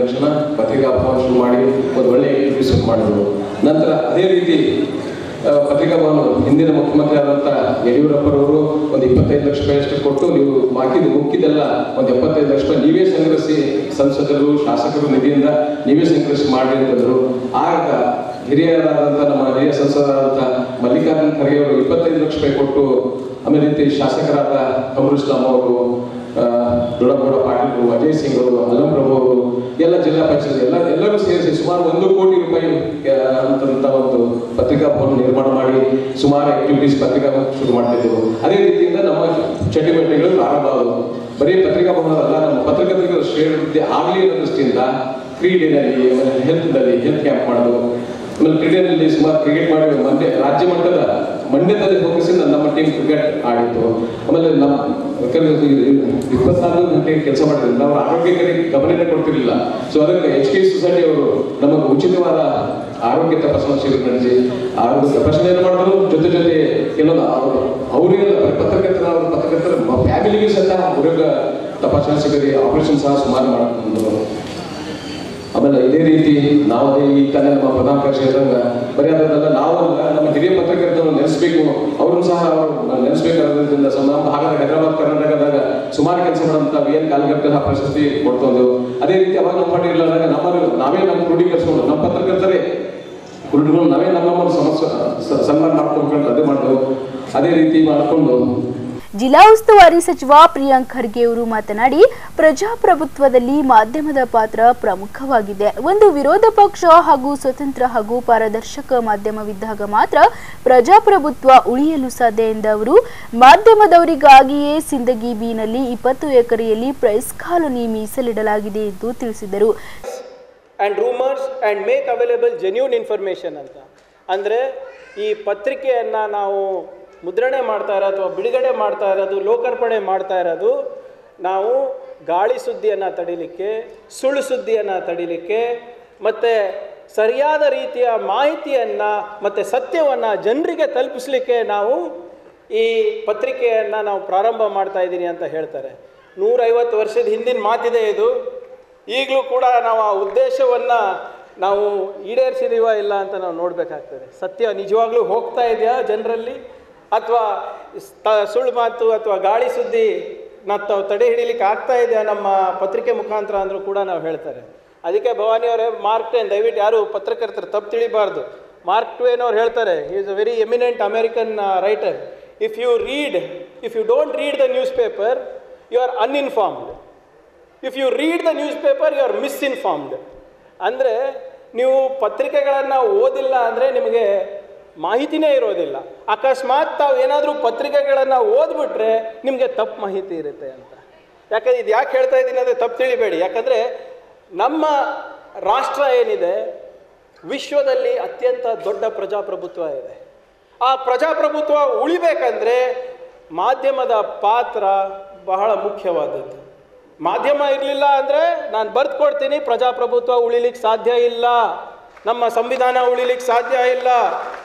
ತಕ್ಷಣ ಪತ್ರಿಕಾ ಶುರು ಮಾಡಿ ಒಂದು ನಂತರ ಅದೇ ರೀತಿ ಪತ್ರಿಕಾ ಭವನ ಹಿಂದಿನ ಮುಖ್ಯಮಂತ್ರಿ ಆದಂಥ ಯಡಿಯೂರಪ್ಪರವರು ಒಂದು ಇಪ್ಪತ್ತೈದು ಲಕ್ಷ ರೂಪಾಯಿಯಷ್ಟು ಕೊಟ್ಟು ನೀವು ಬಾಕಿದು ಮುಕ್ಕಿದೆಲ್ಲ ಒಂದು ಎಪ್ಪತ್ತೈದು ಲಕ್ಷ ರೂಪಾಯಿ ನೀವೇ ಸಂಗ್ರಹಿಸಿ ಸಂಸದರು, ಶಾಸಕರು ನಿಧಿಯಿಂದ ನೀವೇ ಸಂಗ್ರಹಿಸಿ ಮಾಡಿ ಅಂತಂದ್ರು. ಆಗ ಹಿರಿಯರಾದಂಥ ನಮ್ಮ ಹಿರಿಯ ಸಂಸದರಾದಂಥ ಮಲ್ಲಿಕಾರ್ಜುನ ಖರ್ಗೆ ಅವರು ಇಪ್ಪತ್ತೈದು ಲಕ್ಷ ರೂಪಾಯಿ ಕೊಟ್ಟು ಆಮೇಲೆ ರೀತಿ ಶಾಸಕರಾದ ಕಮರುಸ್ಲಾಂ ಅವರು ದೊಡ್ಡಗೌಡ ಪಾಟೀಲ್ ಅಜಯ್ ಸಿಂಗ್ ಅವರು, ಅಲ್ಲಂ ಪ್ರಭು ಅವರು, ಎಲ್ಲ ಜಿಲ್ಲಾ ಪಂಚಾಯತ್ ಎಲ್ಲ, ಎಲ್ಲರೂ ಸೇರಿಸಿ ಸುಮಾರು ಒಂದು ಕೋಟಿ ರೂಪಾಯಿ ಅಂತಂತ ಒಂದು ಪತ್ರಿಕಾ ಭವನ ನಿರ್ಮಾಣ ಮಾಡಿ ಸುಮಾರು ಆಕ್ಟಿವಿಟೀಸ್ ಪತ್ರಿಕಾ ಶುರು ಮಾಡ್ತಿದ್ದೆವು. ಅದೇ ರೀತಿಯಿಂದ ನಮ್ಮ ಚಟುವಟಿಕೆಗಳು ಪ್ರಾರಂಭ ಆದವು. ಬರೀ ಪತ್ರಿಕಾ ಭವನ ಅಲ್ಲ ನಮ್ಮ ಪತ್ರಕರ್ತರಿಗೂ ಶ್ರೇಣಿ ಆಗಲಿ ಅನ್ನೋ ದೃಷ್ಟಿಯಿಂದ ಕ್ರೀಡೆಯಲ್ಲಿ ಹೆಲ್ತ್ನಲ್ಲಿ ಹೆಲ್ತ್ ಕ್ಯಾಂಪ್ ಮಾಡೋದು. ಆಮೇಲೆ ಕ್ರೀಡೆಯಲ್ಲಿ ಸುಮಾರು ಕ್ರಿಕೆಟ್ ಮಾಡಿ ಮಂಡ್ಯ, ರಾಜ್ಯ ಮಟ್ಟದ ಮಂಡ್ಯದಲ್ಲಿ ಹೋಗಿಸಿ ನಮ್ಮ ಟೀಮ್ ಕ್ರಿಕೆಟ್ ಆಡಿತ್ತು. ಆಮೇಲೆ ನಮ್ಮ ಇಪ್ಪತ್ನಾಲ್ಕು ಗಂಟೆ ಕೆಲಸ ಮಾಡಿದ್ರು. ನಾವು ಆರೋಗ್ಯಕ್ಕೆ ಗಮನನೇ ಕೊಡ್ತಿರ್ಲಿಲ್ಲ. ಸೊ ಅದಕ್ಕೆ ಎಚ್ ಕೆ ಸೊಸೈಟಿ ಅವರು ನಮಗೆ ಉಚಿತವಾದ ಆರೋಗ್ಯ ತಪಾಸಣಾ ಶಿಬಿರ ನಡೆಸಿ, ಆರೋಗ್ಯ ತಪಾಸಣೆಯನ್ನು ಮಾಡಿದ್ರು. ಜೊತೆ ಜೊತೆ ಕೆಲವೊಂದು ಅವರು, ಅವರಿಗೆಲ್ಲ ಪತ್ರಕರ್ತರ ಅವ್ರ ಪತ್ರಕರ್ತರ ಫ್ಯಾಮಿಲಿಗೆ ಸಹ ಆರೋಗ್ಯ ತಪಾಸಣಾ ಶಿಬಿರ ಆಪರೇಷನ್ ಸಹ ಸುಮಾರು ಮಾಡ್ಕೊಂಡು ಆಮೇಲೆ ಇದೇ ರೀತಿ ನಾವು ಈ ಕಲೆ ನಮ್ಮ ಪ್ರಧಾನ ಹೇಳಿದಂಗ ಬರೀ ನಾವು ನಮ್ಮ ಹಿರಿಯ ಪತ್ರಕರ್ತರನ್ನು ನೆನೆಸ್ಬೇಕು. ಅವ್ರನ್ನ ಸಹ ಅವರು ನೆನೆಸ್ಬೇಕಾದ್ರಿಂದ ನಮ್ಮ ಭಾಗದ ಹೈದರಾಬಾದ್, ಕರ್ನಾಟಕದಾಗ ಸುಮಾರು ಕೆಲಸ ಮಾಡೋಂಥ ವಿ ಎನ್ ಕಾಲಘಟ್ಟದ ಪ್ರಶಸ್ತಿ ಕೊಡ್ತಂದು. ಅದೇ ರೀತಿ ಅವಾಗ ನಮ್ಮ ಮಾಡಿರ್ಲಾರ್ದಾಗ ನಮ್ಮ ನಾವೇ ನಮ್ಮ ಕ್ರೋಢೀಕರಿಸ್ಕೊಂಡು, ನಮ್ಮ ಪತ್ರಕರ್ತರೇ ಕುರುಡುಗಳು ನಾವೇ ನಮ್ಮ ಸಮಸ್ಯೆ ಸನ್ಮಾನ ಮಾಡ್ಕೊಂಡು ಅದೇ ಮಾಡ್ತೇವೆ ಅದೇ ರೀತಿ ಮಾಡಿಕೊಂಡು ಜಿಲ್ಲಾ ಉಸ್ತುವಾರಿ ಸಚಿವ ಪ್ರಿಯಾಂಕ್ ಖರ್ಗೆ ಅವರು ಮಾತನಾಡಿ, ಪ್ರಜಾಪ್ರಭುತ್ವದಲ್ಲಿ ಮಾಧ್ಯಮದ ಪಾತ್ರ ಪ್ರಮುಖವಾಗಿದೆ. ಒಂದು ವಿರೋಧ ಪಕ್ಷ ಹಾಗೂ ಸ್ವತಂತ್ರ ಹಾಗೂ ಪಾರದರ್ಶಕ ಮಾಧ್ಯಮವಿದ್ದಾಗ ಮಾತ್ರ ಪ್ರಜಾಪ್ರಭುತ್ವ ಉಳಿಯಲು ಸಾಧ್ಯ ಎಂದ ಅವರು, ಮಾಧ್ಯಮದವರಿಗಾಗಿಯೇ ಸಿಂದಗಿ ಬೀನಲ್ಲಿ ಇಪ್ಪತ್ತು ಎಕರೆಯಲ್ಲಿ ಪ್ರೈಸ್ ಕಾಲೋನಿ ಮೀಸಲಿಡಲಾಗಿದೆ ಎಂದು ತಿಳಿಸಿದರು. ಆ್ಯಂಡ್ ಆ್ಯಂಡ್ ಮೇಕ್ ಇನ್ಫಾರ್ಮೇಷನ್ ಅಂತ. ಅಂದರೆ ಈ ಪತ್ರಿಕೆಯನ್ನು ನಾವು ಮುದ್ರಣೆ ಮಾಡ್ತಾ ಇರೋ ಅಥವಾ ಬಿಡುಗಡೆ ಮಾಡ್ತಾ ಇರೋದು, ಲೋಕಾರ್ಪಣೆ ಮಾಡ್ತಾ ಇರೋದು, ನಾವು ಗಾಳಿ ಸುದ್ದಿಯನ್ನು ತಡಿಲಿಕ್ಕೆ, ಸುಳ್ಳು ಸುದ್ದಿಯನ್ನು ತಡಿಲಿಕ್ಕೆ, ಮತ್ತು ಸರಿಯಾದ ರೀತಿಯ ಮಾಹಿತಿಯನ್ನು ಮತ್ತು ಸತ್ಯವನ್ನು ಜನರಿಗೆ ತಲುಪಿಸ್ಲಿಕ್ಕೆ ನಾವು ಈ ಪತ್ರಿಕೆಯನ್ನು ನಾವು ಪ್ರಾರಂಭ ಮಾಡ್ತಾ ಇದ್ದೀನಿ ಅಂತ ಹೇಳ್ತಾರೆ. ನೂರೈವತ್ತು ವರ್ಷದ ಹಿಂದಿನ ಮಾತಿದೆ ಇದು. ಈಗಲೂ ಕೂಡ ನಾವು ಆ ಉದ್ದೇಶವನ್ನು ನಾವು ಈಡೇರಿಸಿದೀವ ಇಲ್ಲ ಅಂತ ನಾವು ನೋಡಬೇಕಾಗ್ತದೆ. ಸತ್ಯ ನಿಜವಾಗ್ಲೂ ಹೋಗ್ತಾ ಇದೆಯಾ ಜನರಲ್ಲಿ? ಅಥವಾ ಸುಳ್ಳು ಮಾತು ಅಥವಾ ಗಾಳಿ ಸುದ್ದಿ ನಾವು ತಡೆ ಹಿಡಿಲಿಕ್ಕೆ ಆಗ್ತಾ ಇದೆ ನಮ್ಮ ಪತ್ರಿಕೆ ಮುಖಾಂತರ ಅಂದರೂ ಕೂಡ ನಾವು ಹೇಳ್ತಾರೆ. ಅದಕ್ಕೆ ಭವಾನಿಯವರೇ ಮಾರ್ಕ್ ಟ್ವೇನ್, ದಯವಿಟ್ಟು ಯಾರು ಪತ್ರಕರ್ತರು ತಪ್ಪು ತಿಳಿಬಾರ್ದು. ಮಾರ್ಕ್ ಟ್ವೇನ್ ಅವ್ರು ಹೇಳ್ತಾರೆ is a very eminent American writer if you read if you don't read the newspaper you are uninformed if you read the newspaper you are misinformed ಅಂದರೆ, ನೀವು ಪತ್ರಿಕೆಗಳನ್ನು ಓದಿಲ್ಲ ಅಂದರೆ ನಿಮಗೆ ಮಾಹಿತಿನೇ ಇರೋದಿಲ್ಲ. ಅಕಸ್ಮಾತ್ ತಾವು ಏನಾದರೂ ಪತ್ರಿಕೆಗಳನ್ನು ಓದ್ಬಿಟ್ರೆ ನಿಮಗೆ ತಪ್ಪು ಮಾಹಿತಿ ಇರುತ್ತೆ ಅಂತ. ಯಾಕಂದ್ರೆ ಇದು ಯಾಕೆ ಹೇಳ್ತಾ ಇದ್ದೀನಿ ಅಂದರೆ ತಪ್ಪು ತಿಳಿಬೇಡಿ. ಯಾಕಂದರೆ ನಮ್ಮ ರಾಷ್ಟ್ರ ಏನಿದೆ, ವಿಶ್ವದಲ್ಲಿ ಅತ್ಯಂತ ದೊಡ್ಡ ಪ್ರಜಾಪ್ರಭುತ್ವ ಇದೆ. ಆ ಪ್ರಜಾಪ್ರಭುತ್ವ ಉಳಿಬೇಕಂದ್ರೆ ಮಾಧ್ಯಮದ ಪಾತ್ರ ಬಹಳ ಮುಖ್ಯವಾದದ್ದು. ಮಾಧ್ಯಮ ಇರಲಿಲ್ಲ ಅಂದರೆ ನಾನು ಬರ್ದು ಕೊಡ್ತೀನಿ ಪ್ರಜಾಪ್ರಭುತ್ವ ಉಳಿಲಿಕ್ಕೆ ಸಾಧ್ಯ ಇಲ್ಲ. ನಮ್ಮ ಸಂವಿಧಾನ ಉಳಿಲಿಕ್ಕೆ ಸಾಧ್ಯ ಇಲ್ಲ.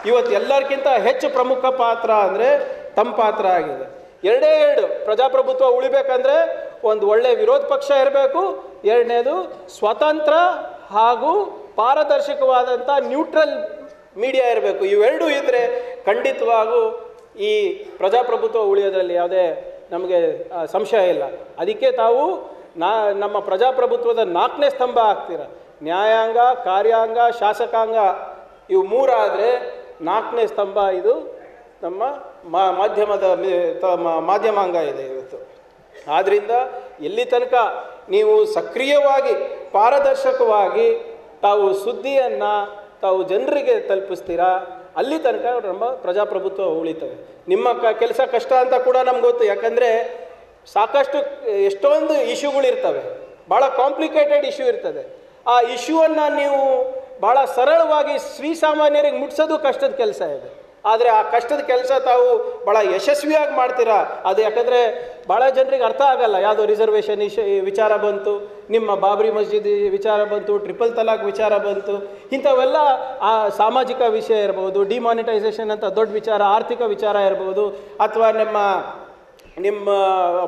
ಇವತ್ತು ಎಲ್ಲರಿಗಿಂತ ಹೆಚ್ಚು ಪ್ರಮುಖ ಪಾತ್ರ ಅಂದರೆ ತಮ್ಮ ಪಾತ್ರ ಆಗಿದೆ. ಎರಡೇ ಎರಡು, ಪ್ರಜಾಪ್ರಭುತ್ವ ಉಳಿಬೇಕಂದ್ರೆ ಒಂದು ಒಳ್ಳೆ ವಿರೋಧ ಪಕ್ಷ ಇರಬೇಕು. ಎರಡನೇದು, ಸ್ವತಂತ್ರ ಹಾಗೂ ಪಾರದರ್ಶಕವಾದಂಥ ನ್ಯೂಟ್ರಲ್ ಮೀಡಿಯಾ ಇರಬೇಕು. ಇವೆರಡೂ ಇದ್ದರೆ ಖಂಡಿತವಾಗೂ ಈ ಪ್ರಜಾಪ್ರಭುತ್ವ ಉಳಿಯೋದ್ರಲ್ಲಿ ಯಾವುದೇ ನಮಗೆ ಸಂಶಯ ಇಲ್ಲ. ಅದಕ್ಕೆ ತಾವು ನಾ, ನಮ್ಮ ಪ್ರಜಾಪ್ರಭುತ್ವದ ನಾಲ್ಕನೇ ಸ್ತಂಭ ಆಗ್ತೀರ ನ್ಯಾಯಾಂಗ, ಕಾರ್ಯಾಂಗ, ಶಾಸಕಾಂಗ ಇವು ಮೂರಾದರೆ ನಾಲ್ಕನೇ ಸ್ತಂಭ ಇದು. ನಮ್ಮ ಮಾಧ್ಯಮದ ಮಾಧ್ಯಮಾಂಗ ಇದೆ ಇವತ್ತು. ಆದ್ದರಿಂದ ಎಲ್ಲಿ ತನಕ ನೀವು ಸಕ್ರಿಯವಾಗಿ, ಪಾರದರ್ಶಕವಾಗಿ ತಾವು ಸುದ್ದಿಯನ್ನು ತಾವು ಜನರಿಗೆ ತಲುಪಿಸ್ತೀರಾ, ಅಲ್ಲಿ ತನಕ ನಮ್ಮ ಪ್ರಜಾಪ್ರಭುತ್ವ ಉಳಿತವೆ. ನಿಮ್ಮ ಕ, ಕೆಲಸ ಕಷ್ಟ ಅಂತ ಕೂಡ ನಮ್ಗೆ ಗೊತ್ತು. ಯಾಕಂದರೆ ಸಾಕಷ್ಟು ಎಷ್ಟೊಂದು ಇಶ್ಯೂಗಳಿರ್ತವೆ. ಭಾಳ ಕಾಂಪ್ಲಿಕೇಟೆಡ್ ಇಶ್ಯೂ ಇರ್ತದೆ. ಆ ಇಶ್ಯೂವನ್ನು ನೀವು ಭಾಳ ಸರಳವಾಗಿ ಶ್ರೀಸಾಮಾನ್ಯರಿಗೆ ಮುಟ್ಸೋದು ಕಷ್ಟದ ಕೆಲಸ ಇದೆ. ಆದರೆ ಆ ಕಷ್ಟದ ಕೆಲಸ ತಾವು ಭಾಳ ಯಶಸ್ವಿಯಾಗಿ ಮಾಡ್ತೀರಾ? ಅದು ಯಾಕಂದರೆ ಭಾಳ ಜನರಿಗೆ ಅರ್ಥ ಆಗಲ್ಲ. ಯಾವುದೋ ರಿಸರ್ವೇಷನ್ ಇಶ್, ವಿಚಾರ ಬಂತು, ನಿಮ್ಮ ಬಾಬ್ರಿ ಮಸ್ಜಿದ್ ವಿಚಾರ ಬಂತು ಟ್ರಿಪಲ್ ತಲಾಕ್ ವಿಚಾರ ಬಂತು, ಇಂಥವೆಲ್ಲ ಆ ಸಾಮಾಜಿಕ ವಿಷಯ ಇರ್ಬೋದು ಡಿಮಾನಿಟೈಸೇಷನ್ ಅಂತ ದೊಡ್ಡ ವಿಚಾರ, ಆರ್ಥಿಕ ವಿಚಾರ ಇರ್ಬೋದು, ಅಥವಾ ನಿಮ್ಮ ನಿಮ್ಮ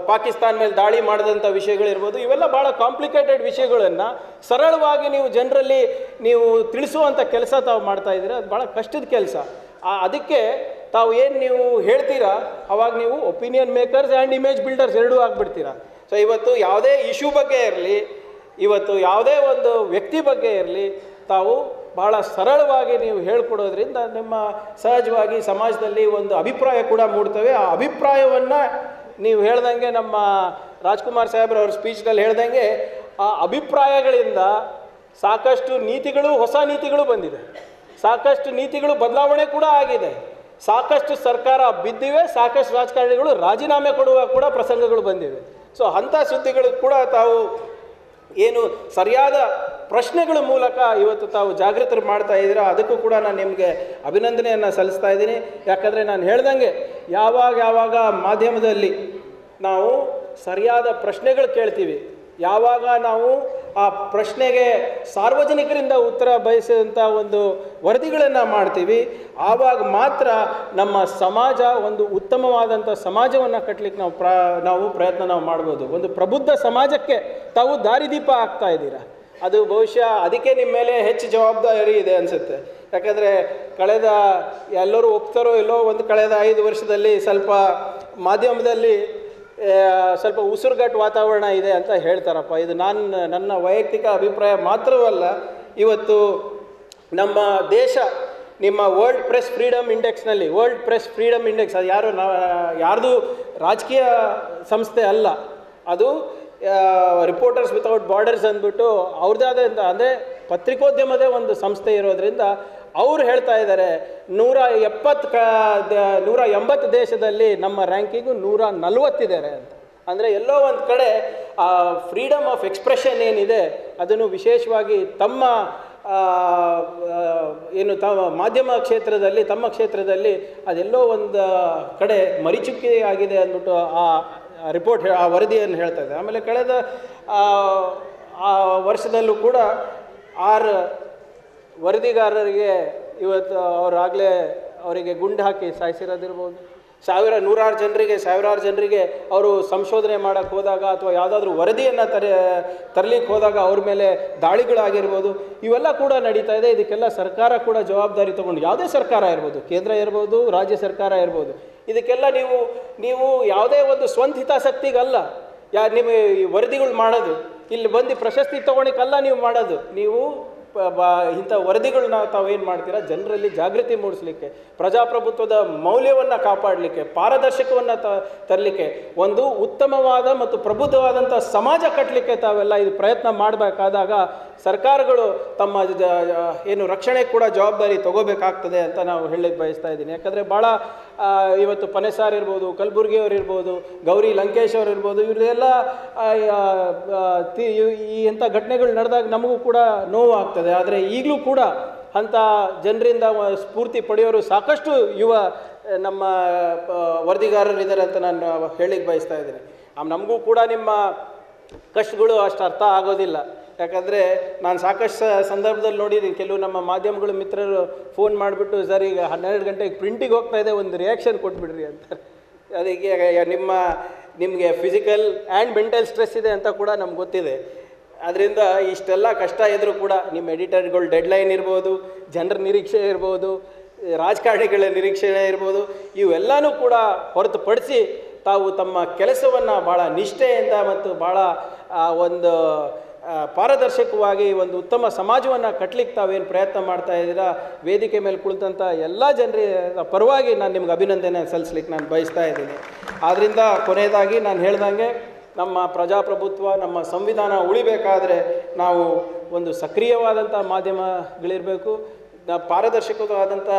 ಪಾಕಿಸ್ತಾನ ಮೇಲೆ ದಾಳಿ ಮಾಡಿದಂಥ ವಿಷಯಗಳಿರ್ಬೋದು, ಇವೆಲ್ಲ ಭಾಳ ಕಾಂಪ್ಲಿಕೇಟೆಡ್ ವಿಷಯಗಳನ್ನು ಸರಳವಾಗಿ ನೀವು ಜನರಲ್ಲಿ ನೀವು ತಿಳಿಸುವಂಥ ಕೆಲಸ ತಾವು ಮಾಡ್ತಾ ಇದ್ದೀರಾ? ಅದು ಭಾಳ ಕಷ್ಟದ ಕೆಲಸ. ಅದಕ್ಕೆ ತಾವು ಏನು ನೀವು ಹೇಳ್ತೀರಾ? ಅವಾಗ ನೀವು opinion makers and image builders ಎರಡೂ ಆಗಿಬಿಡ್ತೀರಾ. ಸೊ ಇವತ್ತು ಯಾವುದೇ ಇಶ್ಯೂ ಬಗ್ಗೆ ಇರಲಿ, ಇವತ್ತು ಯಾವುದೇ ಒಂದು ವ್ಯಕ್ತಿ ಬಗ್ಗೆ ಇರಲಿ, ತಾವು ಬಹಳ ಸರಳವಾಗಿ ನೀವು ಹೇಳ್ಕೊಡೋದ್ರಿಂದ ನಿಮ್ಮ ಸಹಜವಾಗಿ ಸಮಾಜದಲ್ಲಿ ಒಂದು ಅಭಿಪ್ರಾಯ ಕೂಡ ಮೂಡ್ತವೆ. ಆ ಅಭಿಪ್ರಾಯವನ್ನು ನೀವು ಹೇಳ್ದಂಗೆ ನಮ್ಮ ರಾಜ್ಕುಮಾರ್ ಸಾಹೇಬ್ರ ಅವ್ರ ಸ್ಪೀಚ್ನಲ್ಲಿ ಹೇಳ್ದಂಗೆ ಆ ಅಭಿಪ್ರಾಯಗಳಿಂದ ಸಾಕಷ್ಟು ನೀತಿಗಳು, ಹೊಸ ನೀತಿಗಳು ಬಂದಿದೆ. ಸಾಕಷ್ಟು ನೀತಿಗಳು ಬದಲಾವಣೆ ಕೂಡ ಆಗಿದೆ. ಸಾಕಷ್ಟು ಸರ್ಕಾರ ಬಿದ್ದಿವೆ, ಸಾಕಷ್ಟು ರಾಜಕಾರಣಿಗಳು ರಾಜೀನಾಮೆ ಕೊಡುವ ಕೂಡ ಪ್ರಸಂಗಗಳು ಬಂದಿವೆ. ಸೊ, ಅಂಥ ಸುದ್ದಿಗಳು ಕೂಡ ತಾವು ಏನು ಸರಿಯಾದ ಪ್ರಶ್ನೆಗಳ ಮೂಲಕ ಇವತ್ತು ತಾವು ಜಾಗೃತರು ಮಾಡ್ತಾ ಇದ್ದೀರಾ, ಅದಕ್ಕೂ ಕೂಡ ನಾನು ನಿಮಗೆ ಅಭಿನಂದನೆಯನ್ನು ಸಲ್ಲಿಸ್ತಾ ಇದ್ದೀನಿ. ಯಾಕಂದರೆ ನಾನು ಹೇಳ್ದಂಗೆ ಯಾವಾಗ ಯಾವಾಗ ಮಾಧ್ಯಮದಲ್ಲಿ ನಾವು ಸರಿಯಾದ ಪ್ರಶ್ನೆಗಳು ಕೇಳ್ತೀವಿ, ಯಾವಾಗ ನಾವು ಆ ಪ್ರಶ್ನೆಗೆ ಸಾರ್ವಜನಿಕರಿಂದ ಉತ್ತರ ಬಯಸಿದಂಥ ಒಂದು ವರದಿಗಳನ್ನು ಮಾಡ್ತೀವಿ. ಆವಾಗ ಮಾತ್ರ ನಮ್ಮ ಸಮಾಜ ಒಂದು ಉತ್ತಮವಾದಂಥ ಸಮಾಜವನ್ನು ಕಟ್ಟಲಿಕ್ಕೆ ನಾವು ಪ್ರ, ನಾವು ಪ್ರಯತ್ನ ನಾವು ಮಾಡ್ಬೋದು. ಒಂದು ಪ್ರಬುದ್ಧ ಸಮಾಜಕ್ಕೆ ತಾವು ದಾರಿದೀಪ ಆಗ್ತಾ ಇದ್ದೀರಾ? ಅದು ಬಹುಶಃ ಅದಕ್ಕೆ ನಿಮ್ಮ ಮೇಲೆ ಹೆಚ್ಚು ಜವಾಬ್ದಾರಿ ಇದೆ ಅನಿಸುತ್ತೆ. ಯಾಕಂದರೆ ಕಳೆದ ಎಲ್ಲರೂ ಒಪ್ತಾರೋ ಇಲ್ಲೋ ಒಂದು ಕಳೆದ ಐದು ವರ್ಷದಲ್ಲಿ ಸ್ವಲ್ಪ ಮಾಧ್ಯಮದಲ್ಲಿ ಸ್ವಲ್ಪ ಉಸಿರುಗಟ್ಟು ವಾತಾವರಣ ಇದೆ ಅಂತ ಹೇಳ್ತಾರಪ್ಪ. ಇದು ನಾನು, ನನ್ನ ವೈಯಕ್ತಿಕ ಅಭಿಪ್ರಾಯ ಮಾತ್ರವಲ್ಲ, ಇವತ್ತು ನಮ್ಮ ದೇಶ, ನಿಮ್ಮ ವರ್ಲ್ಡ್ ಪ್ರೆಸ್ ಫ್ರೀಡಮ್ ಇಂಡೆಕ್ಸ್ನಲ್ಲಿ ವರ್ಲ್ಡ್ ಪ್ರೆಸ್ ಫ್ರೀಡಮ್ ಇಂಡೆಕ್ಸ್ ಅದು ಯಾರು ಯಾರ್ದು ರಾಜಕೀಯ ಸಂಸ್ಥೆ ಅಲ್ಲ, ಅದು ರಿಪೋರ್ಟರ್ಸ್ ವಿತೌಟ್ ಬಾರ್ಡರ್ಸ್ ಅಂದ್ಬಿಟ್ಟು ಅವ್ರದ್ದೇ ಆದಂಥ ಅಂದರೆ ಪತ್ರಿಕೋದ್ಯಮದೇ ಒಂದು ಸಂಸ್ಥೆ ಇರೋದ್ರಿಂದ ಅವ್ರು ಹೇಳ್ತಾ ಇದ್ದಾರೆ, ನೂರ ಎಪ್ಪತ್ತು ಕ ನೂರ ಎಂಬತ್ತು ದೇಶದಲ್ಲಿ ನಮ್ಮ ರ್ಯಾಂಕಿಂಗು ನೂರ ನಲ್ವತ್ತಿದ್ದಾರೆ ಅಂತ. ಅಂದರೆ ಎಲ್ಲೋ ಒಂದು ಕಡೆ ಆ ಫ್ರೀಡಮ್ ಆಫ್ ಎಕ್ಸ್ಪ್ರೆಷನ್ ಏನಿದೆ, ಅದನ್ನು ವಿಶೇಷವಾಗಿ ತಮ್ಮ ಏನು ತಮ್ಮ ಮಾಧ್ಯಮ ಕ್ಷೇತ್ರದಲ್ಲಿ, ತಮ್ಮ ಕ್ಷೇತ್ರದಲ್ಲಿ ಅದೆಲ್ಲೋ ಒಂದು ಕಡೆ ಮರಿಚುಕ್ಕಿ ಆಗಿದೆ ಅಂದ್ಬಿಟ್ಟು ಆ ರಿಪೋರ್ಟ್ ಆ ವರದಿಯನ್ನು ಹೇಳ್ತಾ ಇದೆ ಆಮೇಲೆ ಕಳೆದ ಆ ವರ್ಷದಲ್ಲೂ ಕೂಡ ಆರು ವರದಿಗಾರರಿಗೆ ಇವತ್ತು ಅವರಾಗಲೇ ಅವರಿಗೆ ಗುಂಡು ಹಾಕಿ ಸಾಯಿಸಿರೋದಿರ್ಬೋದು. ಸಾವಿರ ನೂರಾರು ಜನರಿಗೆ, ಸಾವಿರಾರು ಜನರಿಗೆ ಅವರು ಸಂಶೋಧನೆ ಮಾಡೋಕ್ಕೆ ಹೋದಾಗ ಅಥವಾ ಯಾವುದಾದ್ರೂ ವರದಿಯನ್ನು ತರ ತರಲಿಕ್ಕೆ ಹೋದಾಗ ಅವ್ರ ಮೇಲೆ ದಾಳಿಗಳಾಗಿರ್ಬೋದು. ಇವೆಲ್ಲ ಕೂಡ ನಡೀತಾ ಇದೆ. ಇದಕ್ಕೆಲ್ಲ ಸರ್ಕಾರ ಕೂಡ ಜವಾಬ್ದಾರಿ ತೊಗೊಂಡು ಯಾವುದೇ ಸರ್ಕಾರ ಇರ್ಬೋದು, ಕೇಂದ್ರ ಇರ್ಬೋದು, ರಾಜ್ಯ ಸರ್ಕಾರ ಇರ್ಬೋದು. ಇದಕ್ಕೆಲ್ಲ ನೀವು ನೀವು ಯಾವುದೇ ಒಂದು ಸ್ವಂತ ಹಿತಾಸಕ್ತಿಗಲ್ಲ. ಯಾ ನಿಮ್ಮ ಈ ವರದಿಗಳು ಮಾಡೋದು. ಇಲ್ಲಿ ಬಂದು ಪ್ರಶಸ್ತಿ ತೊಗೊಳಕ್ಕಲ್ಲ ನೀವು ಮಾಡೋದು. ನೀವು ಇಂಥ ವರದಿಗಳನ್ನ ತಾವೇನು ಮಾಡ್ತೀರಾ? ಜನರಲ್ಲಿ ಜಾಗೃತಿ ಮೂಡಿಸ್ಲಿಕ್ಕೆ, ಪ್ರಜಾಪ್ರಭುತ್ವದ ಮೌಲ್ಯವನ್ನು ಕಾಪಾಡಲಿಕ್ಕೆ, ಪಾರದರ್ಶಕವನ್ನು ತರಲಿಕ್ಕೆ, ಒಂದು ಉತ್ತಮವಾದ ಮತ್ತು ಪ್ರಬುದ್ಧವಾದಂಥ ಸಮಾಜ ಕಟ್ಟಲಿಕ್ಕೆ ತಾವೆಲ್ಲ ಇದು ಪ್ರಯತ್ನ ಮಾಡಬೇಕಾದಾಗ ಸರ್ಕಾರಗಳು ತಮ್ಮ ಏನು ರಕ್ಷಣೆ ಕೂಡ ಜವಾಬ್ದಾರಿ ತಗೋಬೇಕಾಗ್ತದೆ ಅಂತ ನಾವು ಹೇಳಲಿಕ್ಕೆ ಬಯಸ್ತಾ ಇದ್ದೀನಿ. ಯಾಕಂದರೆ ಭಾಳ ಇವತ್ತು ಪನೆಸಾರ್ ಇರ್ಬೋದು ಕಲಬುರ್ಗಿ ಅವ್ರು ಇರ್ಬೋದು, ಗೌರಿ ಲಂಕೇಶ್ ಅವ್ರು ಇರ್ಬೋದು ಇವರೆಲ್ಲ ಈ ಎಂಥ ಘಟನೆಗಳು ನಡೆದಾಗ ನಮಗೂ ಕೂಡ ನೋವಾಗ್ತದೆ. ಆದರೆ ಈಗಲೂ ಕೂಡ ಅಂಥ ಜನರಿಂದ ಸ್ಫೂರ್ತಿ ಪಡೆಯೋರು ಸಾಕಷ್ಟು ಯುವ ನಮ್ಮ ವರದಿಗಾರರಿದ್ದಾರೆ ಅಂತ ನಾನು ಹೇಳಿಕ್ಕೆ ಬಯಸ್ತಾ ಇದ್ದೀನಿ. ನಮಗೂ ಕೂಡ ನಿಮ್ಮ ಕಷ್ಟಗಳು ಅಷ್ಟು ಅರ್ಥ ಆಗೋದಿಲ್ಲ. ಯಾಕಂದರೆ ನಾನು ಸಾಕಷ್ಟು ಸಂದರ್ಭದಲ್ಲಿ ನೋಡಿದ್ದೀನಿ ಕೆಲವು ನಮ್ಮ ಮಾಧ್ಯಮಗಳು ಮಿತ್ರರು ಫೋನ್ ಮಾಡಿಬಿಟ್ಟು, ಸರ್, ಈಗ ಹನ್ನೆರಡು ಗಂಟೆಗೆ ಪ್ರಿಂಟಿಗೆ ಹೋಗ್ತಾ ಇದೆ, ಒಂದು ರಿಯಾಕ್ಷನ್ ಕೊಟ್ಬಿಡ್ರಿ ಅಂತ. ಅದಕ್ಕೆ ನಿಮ್ಮ, ನಿಮಗೆ ಫಿಸಿಕಲ್ ಆ್ಯಂಡ್ ಮೆಂಟಲ್ ಸ್ಟ್ರೆಸ್ ಇದೆ ಅಂತ ಕೂಡ ನಮ್ಗೆ ಗೊತ್ತಿದೆ. ಅದರಿಂದ ಇಷ್ಟೆಲ್ಲ ಕಷ್ಟ ಇದ್ದರೂ ಕೂಡ ನಿಮ್ಮ ಎಡಿಟರ್ಗಳು ಡೆಡ್ಲೈನ್ ಇರ್ಬೋದು, ಜನರ ನಿರೀಕ್ಷೆ ಇರ್ಬೋದು, ರಾಜಕಾರಣಿಗಳ ನಿರೀಕ್ಷೆ ಇರ್ಬೋದು, ಇವೆಲ್ಲನೂ ಕೂಡ ಹೊರತುಪಡಿಸಿ ತಾವು ತಮ್ಮ ಕೆಲಸವನ್ನು ಭಾಳ ನಿಷ್ಠೆಯಿಂದ ಮತ್ತು ಭಾಳ ಒಂದು ಪಾರದರ್ಶಕವಾಗಿ ಒಂದು ಉತ್ತಮ ಸಮಾಜವನ್ನು ಕಟ್ಟಲಿಕ್ಕೆ ತಾವೇನು ಪ್ರಯತ್ನ ಮಾಡ್ತಾ ಇದ್ದೀರಾ? ವೇದಿಕೆ ಮೇಲೆ ಕುಳಿತಂಥ ಎಲ್ಲ ಜನರ ಪರವಾಗಿ ನಾನು ನಿಮ್ಗೆ ಅಭಿನಂದನೆ ಸಲ್ಲಿಸ್ಲಿಕ್ಕೆ ನಾನು ಬಯಸ್ತಾ ಇದ್ದೀನಿ. ಆದ್ದರಿಂದ ಕೊನೆಯದಾಗಿ ನಾನು ಹೇಳ್ದಂಗೆ ನಮ್ಮ ಪ್ರಜಾಪ್ರಭುತ್ವ, ನಮ್ಮ ಸಂವಿಧಾನ ಉಳಿಬೇಕಾದರೆ ನಾವು ಒಂದು ಸಕ್ರಿಯವಾದಂಥ ಮಾಧ್ಯಮಗಳಿರಬೇಕು ಪಾರದರ್ಶಕವಾದಂಥ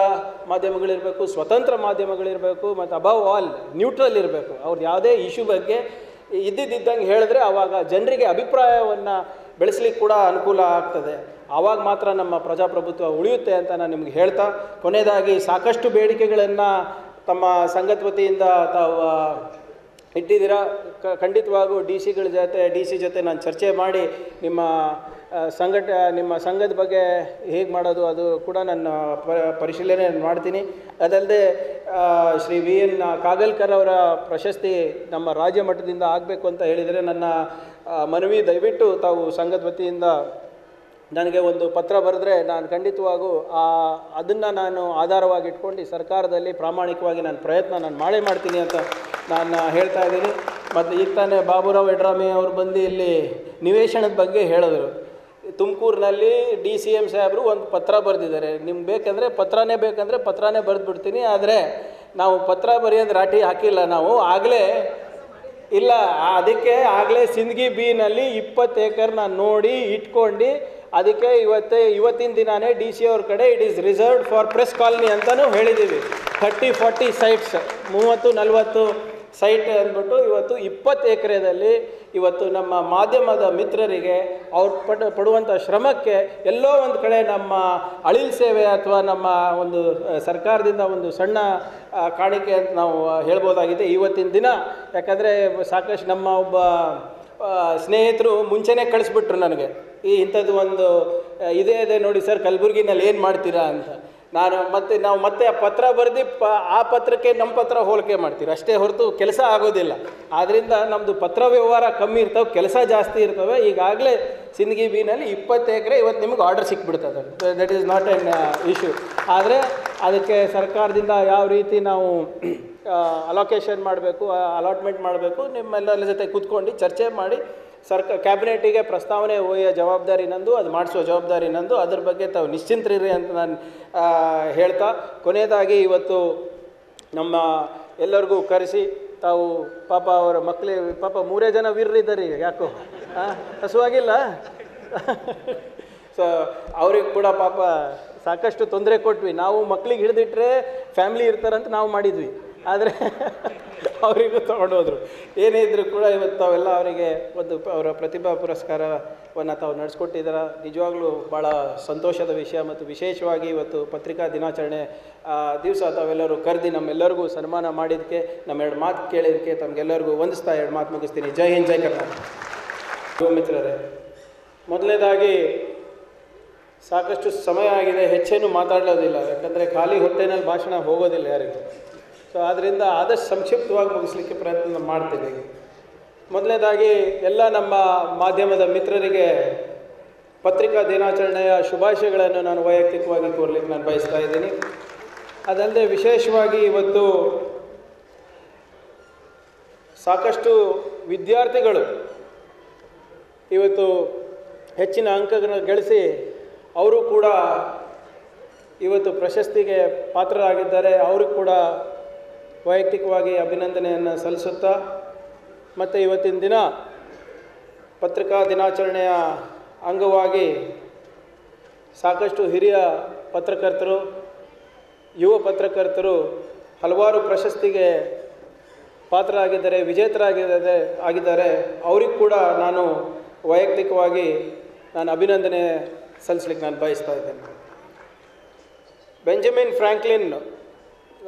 ಮಾಧ್ಯಮಗಳಿರಬೇಕು, ಸ್ವತಂತ್ರ ಮಾಧ್ಯಮಗಳಿರಬೇಕು, ಮತ್ತು ಅಬವ್ ಆಲ್ ನ್ಯೂಟ್ರಲ್ ಇರಬೇಕು. ಅವ್ರದ್ದು ಯಾವುದೇ ಇಶ್ಯೂ ಬಗ್ಗೆ ಇದ್ದಿದ್ದಂಗೆ ಹೇಳಿದ್ರೆ ಆವಾಗ ಜನರಿಗೆ ಅಭಿಪ್ರಾಯವನ್ನು ಬೆಳೆಸಲಿಕ್ಕೆ ಕೂಡ ಅನುಕೂಲ ಆಗ್ತದೆ. ಆವಾಗ ಮಾತ್ರ ನಮ್ಮ ಪ್ರಜಾಪ್ರಭುತ್ವ ಉಳಿಯುತ್ತೆ ಅಂತ ನಾನು ನಿಮ್ಗೆ ಹೇಳ್ತಾ, ಕೊನೆಯದಾಗಿ ಸಾಕಷ್ಟು ಬೇಡಿಕೆಗಳನ್ನು ತಮ್ಮ ಸಂಗತ್ ವತಿಯಿಂದ ತಾವು ಇಟ್ಟಿದ್ದೀರಾ? ಖಂಡಿತವಾಗೂ ಡಿ ಸಿಗಳ ಜೊತೆ, ಡಿ ಸಿ ಜೊತೆ ನಾನು ಚರ್ಚೆ ಮಾಡಿ ನಿಮ್ಮ ಸಂಘಟ, ನಿಮ್ಮ ಸಂಘದ ಬಗ್ಗೆ ಹೇಗೆ ಮಾಡೋದು ಅದು ಕೂಡ ನಾನು ಪರಿಶೀಲನೆ ಮಾಡ್ತೀನಿ. ಅದಲ್ಲದೆ ಶ್ರೀ ವಿ ಎನ್ ಕಾಗಲ್ಕರ್ ಅವರ ಪ್ರಶಸ್ತಿ ನಮ್ಮ ರಾಜ್ಯ ಮಟ್ಟದಿಂದ ಆಗಬೇಕು ಅಂತ ಹೇಳಿದರೆ ನನ್ನ ಮನವಿ ದಯವಿಟ್ಟು ತಾವು ಸಂಘದ ವತಿಯಿಂದ ನನಗೆ ಒಂದು ಪತ್ರ ಬರೆದ್ರೆ ನಾನು ಖಂಡಿತವಾಗೂ ಆ, ಅದನ್ನು ನಾನು ಆಧಾರವಾಗಿ ಇಟ್ಕೊಂಡು ಸರ್ಕಾರದಲ್ಲಿ ಪ್ರಾಮಾಣಿಕವಾಗಿ ನಾನು ಪ್ರಯತ್ನ ನಾನು ಮಾಡೇ ಮಾಡ್ತೀನಿ ಅಂತ ನಾನು ಹೇಳ್ತಾ ಇದ್ದೀನಿ. ಮತ್ತು ಈಗ ತಾನೇ ಬಾಬುರಾವ್ ಯಡ್ರಾಮಿ ಅವರು ಬಂದು ಇಲ್ಲಿ ನಿವೇಶನದ ಬಗ್ಗೆ ಹೇಳಿದ್ರು. ತುಮಕೂರಿನಲ್ಲಿ ಡಿ ಸಿ ಎಂ ಸಾಹೇಬರು ಒಂದು ಪತ್ರ ಬರೆದಿದ್ದಾರೆ. ನಿಮ್ಗೆ ಬೇಕಂದರೆ ಪತ್ರನೇ ಬೇಕಂದರೆ ಪತ್ರನೇ ಬರೆದು ಬಿಡ್ತೀನಿ ಆದರೆ ನಾವು ಪತ್ರ ಬರೆಯೋದು ರಾಟಿ ಹಾಕಿಲ್ಲ ನಾವು. ಆಗಲೇ ಇಲ್ಲ, ಅದಕ್ಕೆ ಆಗಲೇ ಸಿಂದಗಿ ಬೀನಲ್ಲಿ ಇಪ್ಪತ್ತು ಏಕರ್ ನಾನು ನೋಡಿ ಇಟ್ಕೊಂಡು ಅದಕ್ಕೆ ಇವತ್ತೇ, ಇವತ್ತಿನ ದಿನಾನೇ ಡಿ ಸಿ ಅವ್ರ ಕಡೆ it is reserved for press colony ಅಂತಲೂ ಹೇಳಿದ್ದೀವಿ. ಥರ್ಟಿ ಫಾರ್ಟಿ ಸೈಟ್ಸ್ ಮೂವತ್ತು, ನಲವತ್ತು ಸೈಟ್ ಅಂದ್ಬಿಟ್ಟು ಇವತ್ತು ಇಪ್ಪತ್ತು ಎಕರೆದಲ್ಲಿ ಇವತ್ತು ನಮ್ಮ ಮಾಧ್ಯಮದ ಮಿತ್ರರಿಗೆ ಅವ್ರು ಪಡ ಪಡುವಂಥ ಶ್ರಮಕ್ಕೆ ಎಲ್ಲೋ ಒಂದು ಕಡೆ ನಮ್ಮ ಅಳಿಲ್ ಸೇವೆ ಅಥವಾ ನಮ್ಮ ಒಂದು ಸರ್ಕಾರದಿಂದ ಒಂದು ಸಣ್ಣ ಕಾಣಿಕೆ ಅಂತ ನಾವು ಹೇಳ್ಬೋದಾಗಿದೆ ಇವತ್ತಿನ ದಿನ. ಯಾಕಂದರೆ ಸಾಕಷ್ಟು ನಮ್ಮ ಒಬ್ಬ ಸ್ನೇಹಿತರು ಮುಂಚೆನೇ ಕಳಿಸ್ಬಿಟ್ರು ನನಗೆ. ಈ ಇಂಥದ್ದು ಒಂದು ಇದೇ ಇದೆ ನೋಡಿ ಸರ್ ಕಲಬುರ್ಗಿನಲ್ಲಿ ಏನು ಮಾಡ್ತೀರಾ ಅಂತ. ನಾನು ಮತ್ತೆ, ನಾವು ಮತ್ತೆ ಪತ್ರ ಬರೆದು, ಪ, ಆ ಪತ್ರಕ್ಕೆ ನಮ್ಮ ಪತ್ರ ಹೋಲಿಕೆ ಮಾಡ್ತೀವಿ. ಅಷ್ಟೇ ಹೊರತು ಕೆಲಸ ಆಗೋದಿಲ್ಲ. ಆದ್ದರಿಂದ ನಮ್ಮದು ಪತ್ರ ವ್ಯವಹಾರ ಕಮ್ಮಿ ಇರ್ತವೆ, ಕೆಲಸ ಜಾಸ್ತಿ ಇರ್ತವೆ. ಈಗಾಗಲೇ ಸಿಂದಗಿ ಬೀನಲ್ಲಿ ಇಪ್ಪತ್ತು ಎಕರೆ ಇವತ್ತು ನಿಮಗೆ order ಸಿಕ್ಬಿಡ್ತದೆ. That is not an issue ಆದರೆ ಅದಕ್ಕೆ ಸರ್ಕಾರದಿಂದ ಯಾವ ರೀತಿ ನಾವು ಅಲೋಕೇಶನ್ ಮಾಡಬೇಕು ಅಲಾಟ್ಮೆಂಟ್ ಮಾಡಬೇಕು, ನಿಮ್ಮೆಲ್ಲರ ಜೊತೆ ಕೂತ್ಕೊಂಡು ಚರ್ಚೆ ಮಾಡಿ ಸರ್ಕ ಕ್ಯಾಬಿನೆಟಿಗೆ ಪ್ರಸ್ತಾವನೆ ಒಯ್ಯೋ ಜವಾಬ್ದಾರಿ ನಂದು, ಅದು ಮಾಡಿಸೋ ಜವಾಬ್ದಾರಿ ನಂದು. ಅದ್ರ ಬಗ್ಗೆ ತಾವು ನಿಶ್ಚಿಂತರಿರಿ ಅಂತ ನಾನು ಹೇಳ್ತಾ, ಕೊನೆಯದಾಗಿ ಇವತ್ತು ನಮ್ಮ ಎಲ್ಲರಿಗೂ ಕರೆಸಿ ತಾವು ಪಾಪ ಅವರ ಮಕ್ಕಳೇ ಪಾಪ ಮೂರೇ ಜನ ವೀರರಿದ್ದಾರೆ ಯಾಕೋ? ಹಸುವಾಗಿಲ್ಲ ಸೊ ಅವ್ರಿಗೆ ಕೂಡ ಪಾಪ ಸಾಕಷ್ಟು ತೊಂದರೆ ಕೊಟ್ವಿ. ನಾವು ಮಕ್ಳಿಗೆ ಹಿಡಿದಿಟ್ರೆ ಫ್ಯಾಮ್ಲಿ ಇರ್ತಾರಂತ ನಾವು ಮಾಡಿದ್ವಿ. ಆದರೆ ಅವರಿಗೂ ತೊಗೊಂಡೋದ್ರು. ಏನೇ ಇದ್ದರೂ ಕೂಡ ಇವತ್ತು ತಾವೆಲ್ಲ ಅವರಿಗೆ ಒಂದು ಅವರ ಪ್ರತಿಭಾ ಪುರಸ್ಕಾರವನ್ನು ತಾವು ನಡೆಸ್ಕೊಟ್ಟಿದ್ದೀರ. ನಿಜವಾಗ್ಲೂ ಭಾಳ ಸಂತೋಷದ ವಿಷಯ ಮತ್ತು ವಿಶೇಷವಾಗಿ ಇವತ್ತು ಪತ್ರಿಕಾ ದಿನಾಚರಣೆ ದಿವಸ ತಾವೆಲ್ಲರೂ ಕರೆದಿ ನಮ್ಮೆಲ್ಲರಿಗೂ ಸನ್ಮಾನ ಮಾಡಿದ್ದಕ್ಕೆ, ನಮ್ಮ ಎರಡು ಮಾತು ಕೇಳಿದ್ದಕ್ಕೆ ತಮಗೆಲ್ಲರಿಗೂ ವಂದಿಸ್ತಾ ಎರಡು ಮಾತು ಮುಗಿಸ್ತೀನಿ. ಜೈ ಹಿಂದ್, ಜೈ ಕರ್ನಾಟಕ. ಮಿತ್ರರೇ, ಮೊದಲನೇದಾಗಿ ಸಾಕಷ್ಟು ಸಮಯ ಆಗಿದೆ. ಹೆಚ್ಚೇನು ಮಾತಾಡೋದಿಲ್ಲ. ಯಾಕಂದರೆ ಖಾಲಿ ಹೊಟ್ಟೆನಲ್ಲಿ ಭಾಷಣ ಹೋಗೋದಿಲ್ಲ ಯಾರಿಗೂ. ಸೊ ಆದ್ದರಿಂದ ಆದಷ್ಟು ಸಂಕ್ಷಿಪ್ತವಾಗಿ ಮುಗಿಸ್ಲಿಕ್ಕೆ ಪ್ರಯತ್ನ ಮಾಡ್ತೇನೆ. ಮೊದಲನೇದಾಗಿ, ಎಲ್ಲ ನಮ್ಮ ಮಾಧ್ಯಮದ ಮಿತ್ರರಿಗೆ ಪತ್ರಿಕಾ ದಿನಾಚರಣೆಯ ಶುಭಾಶಯಗಳನ್ನು ನಾನು ವೈಯಕ್ತಿಕವಾಗಿ ಕೋರ್ಲಿಕ್ಕೆ ನಾನು ಬಯಸ್ತಾ ಇದ್ದೀನಿ. ಅದಲ್ಲದೆ ವಿಶೇಷವಾಗಿ ಇವತ್ತು ಸಾಕಷ್ಟು ವಿದ್ಯಾರ್ಥಿಗಳು ಇವತ್ತು ಹೆಚ್ಚಿನ ಅಂಕಗಳನ್ನು ಗಳಿಸಿ ಅವರು ಕೂಡ ಇವತ್ತು ಪ್ರಶಸ್ತಿಗೆ ಪಾತ್ರರಾಗಿದ್ದಾರೆ. ಅವರು ಕೂಡ ವೈಯಕ್ತಿಕವಾಗಿ ಅಭಿನಂದನೆಯನ್ನು ಸಲ್ಲಿಸುತ್ತಾ ಮತ್ತು ಇವತ್ತಿನ ದಿನ ಪತ್ರಿಕಾ ದಿನಾಚರಣೆಯ ಅಂಗವಾಗಿ ಸಾಕಷ್ಟು ಹಿರಿಯ ಪತ್ರಕರ್ತರು, ಯುವ ಪತ್ರಕರ್ತರು ಹಲವಾರು ಪ್ರಶಸ್ತಿಗೆ ಪಾತ್ರರಾಗಿದ್ದಾರೆ, ವಿಜೇತರಾಗಿದ್ದಾರೆ, ಆಗಿದ್ದಾರೆ. ಅವ್ರಿಗೆ ಕೂಡ ನಾನು ವೈಯಕ್ತಿಕವಾಗಿ ನಾನು ಅಭಿನಂದನೆ ಸಲ್ಲಿಸ್ಲಿಕ್ಕೆ ನಾನು ಬಯಸ್ತಾ ಇದ್ದೇನೆ. ಬೆಂಜಮಿನ್ ಫ್ರ್ಯಾಂಕ್ಲಿನ್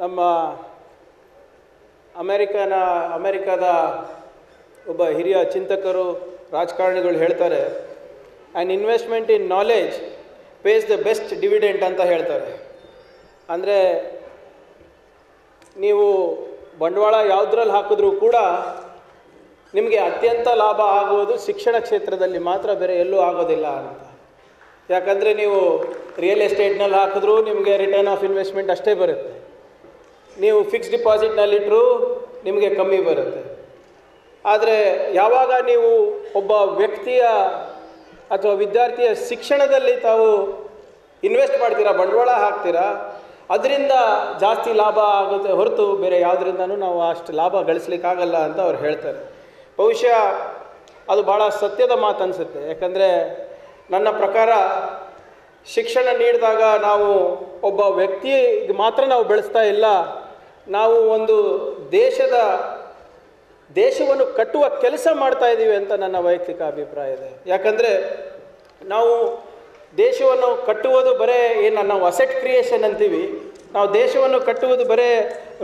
ನಮ್ಮ ಅಮೆರಿಕನ, ಅಮೆರಿಕದ ಒಬ್ಬ ಹಿರಿಯ ಚಿಂತಕರು ರಾಜಕಾರಣಿಗಳು ಹೇಳ್ತಾರೆ and investment in knowledge pays the best dividend ಅಂತ ಹೇಳ್ತಾರೆ. ಅಂದರೆ ನೀವು ಬಂಡವಾಳ ಯಾವುದ್ರಲ್ಲಿ ಹಾಕಿದ್ರೂ ಕೂಡ ನಿಮಗೆ ಅತ್ಯಂತ ಲಾಭ ಆಗುವುದು ಶಿಕ್ಷಣ ಕ್ಷೇತ್ರದಲ್ಲಿ ಮಾತ್ರ, ಬೇರೆ ಎಲ್ಲೂ ಆಗೋದಿಲ್ಲ ಅಂತ. ಯಾಕಂದರೆ ನೀವು ರಿಯಲ್ ಎಸ್ಟೇಟ್ನಲ್ಲಿ ಹಾಕಿದ್ರೂ ನಿಮಗೆ ರಿಟರ್ನ್ ಆಫ್ ಇನ್ವೆಸ್ಟ್ಮೆಂಟ್ ಅಷ್ಟೇ ಬರುತ್ತೆ. ನೀವು ಫಿಕ್ಸ್ ಡಿಪಾಸಿಟ್ನಲ್ಲಿಟ್ಟರೂ ನಿಮಗೆ ಕಮ್ಮಿ ಬರುತ್ತೆ. ಆದರೆ ಯಾವಾಗ ನೀವು ಒಬ್ಬ ವ್ಯಕ್ತಿಯ ಅಥವಾ ವಿದ್ಯಾರ್ಥಿಯ ಶಿಕ್ಷಣದಲ್ಲಿ ತಾವು ಇನ್ವೆಸ್ಟ್ ಮಾಡ್ತೀರಾ, ಬಂಡವಾಳ ಹಾಕ್ತೀರಾ, ಅದರಿಂದ ಜಾಸ್ತಿ ಲಾಭ ಆಗುತ್ತೆ ಹೊರತು ಬೇರೆ ಯಾವುದರಿಂದನೂ ನಾವು ಅಷ್ಟು ಲಾಭ ಗಳಿಸ್ಲಿಕ್ಕಾಗಲ್ಲ ಅಂತ ಅವ್ರು ಹೇಳ್ತಾರೆ. ಬಹುಶಃ ಅದು ಭಾಳ ಸತ್ಯದ ಮಾತು ಅನಿಸುತ್ತೆ. ಯಾಕಂದರೆ ನನ್ನ ಪ್ರಕಾರ ಶಿಕ್ಷಣ ನೀಡಿದಾಗ ನಾವು ಒಬ್ಬ ವ್ಯಕ್ತಿ ಮಾತ್ರ ನಾವು ಬೆಳೆಸ್ತಾ ಇಲ್ಲ ನಾವು ಒಂದು ದೇಶದ ದೇಶವನ್ನು ಕಟ್ಟುವ ಕೆಲಸ ಮಾಡ್ತಾ ಇದ್ದೀವಿ ಅಂತ ನನ್ನ ವೈಯಕ್ತಿಕ ಅಭಿಪ್ರಾಯ ಇದೆ. ಯಾಕಂದರೆ ನಾವು ದೇಶವನ್ನು ಕಟ್ಟುವುದು ಬರೇ ಏನು ನಾವು ಅಸೆಟ್ ಕ್ರಿಯೇಷನ್ ಅಂತೀವಿ. ನಾವು ದೇಶವನ್ನು ಕಟ್ಟುವುದು ಬರೇ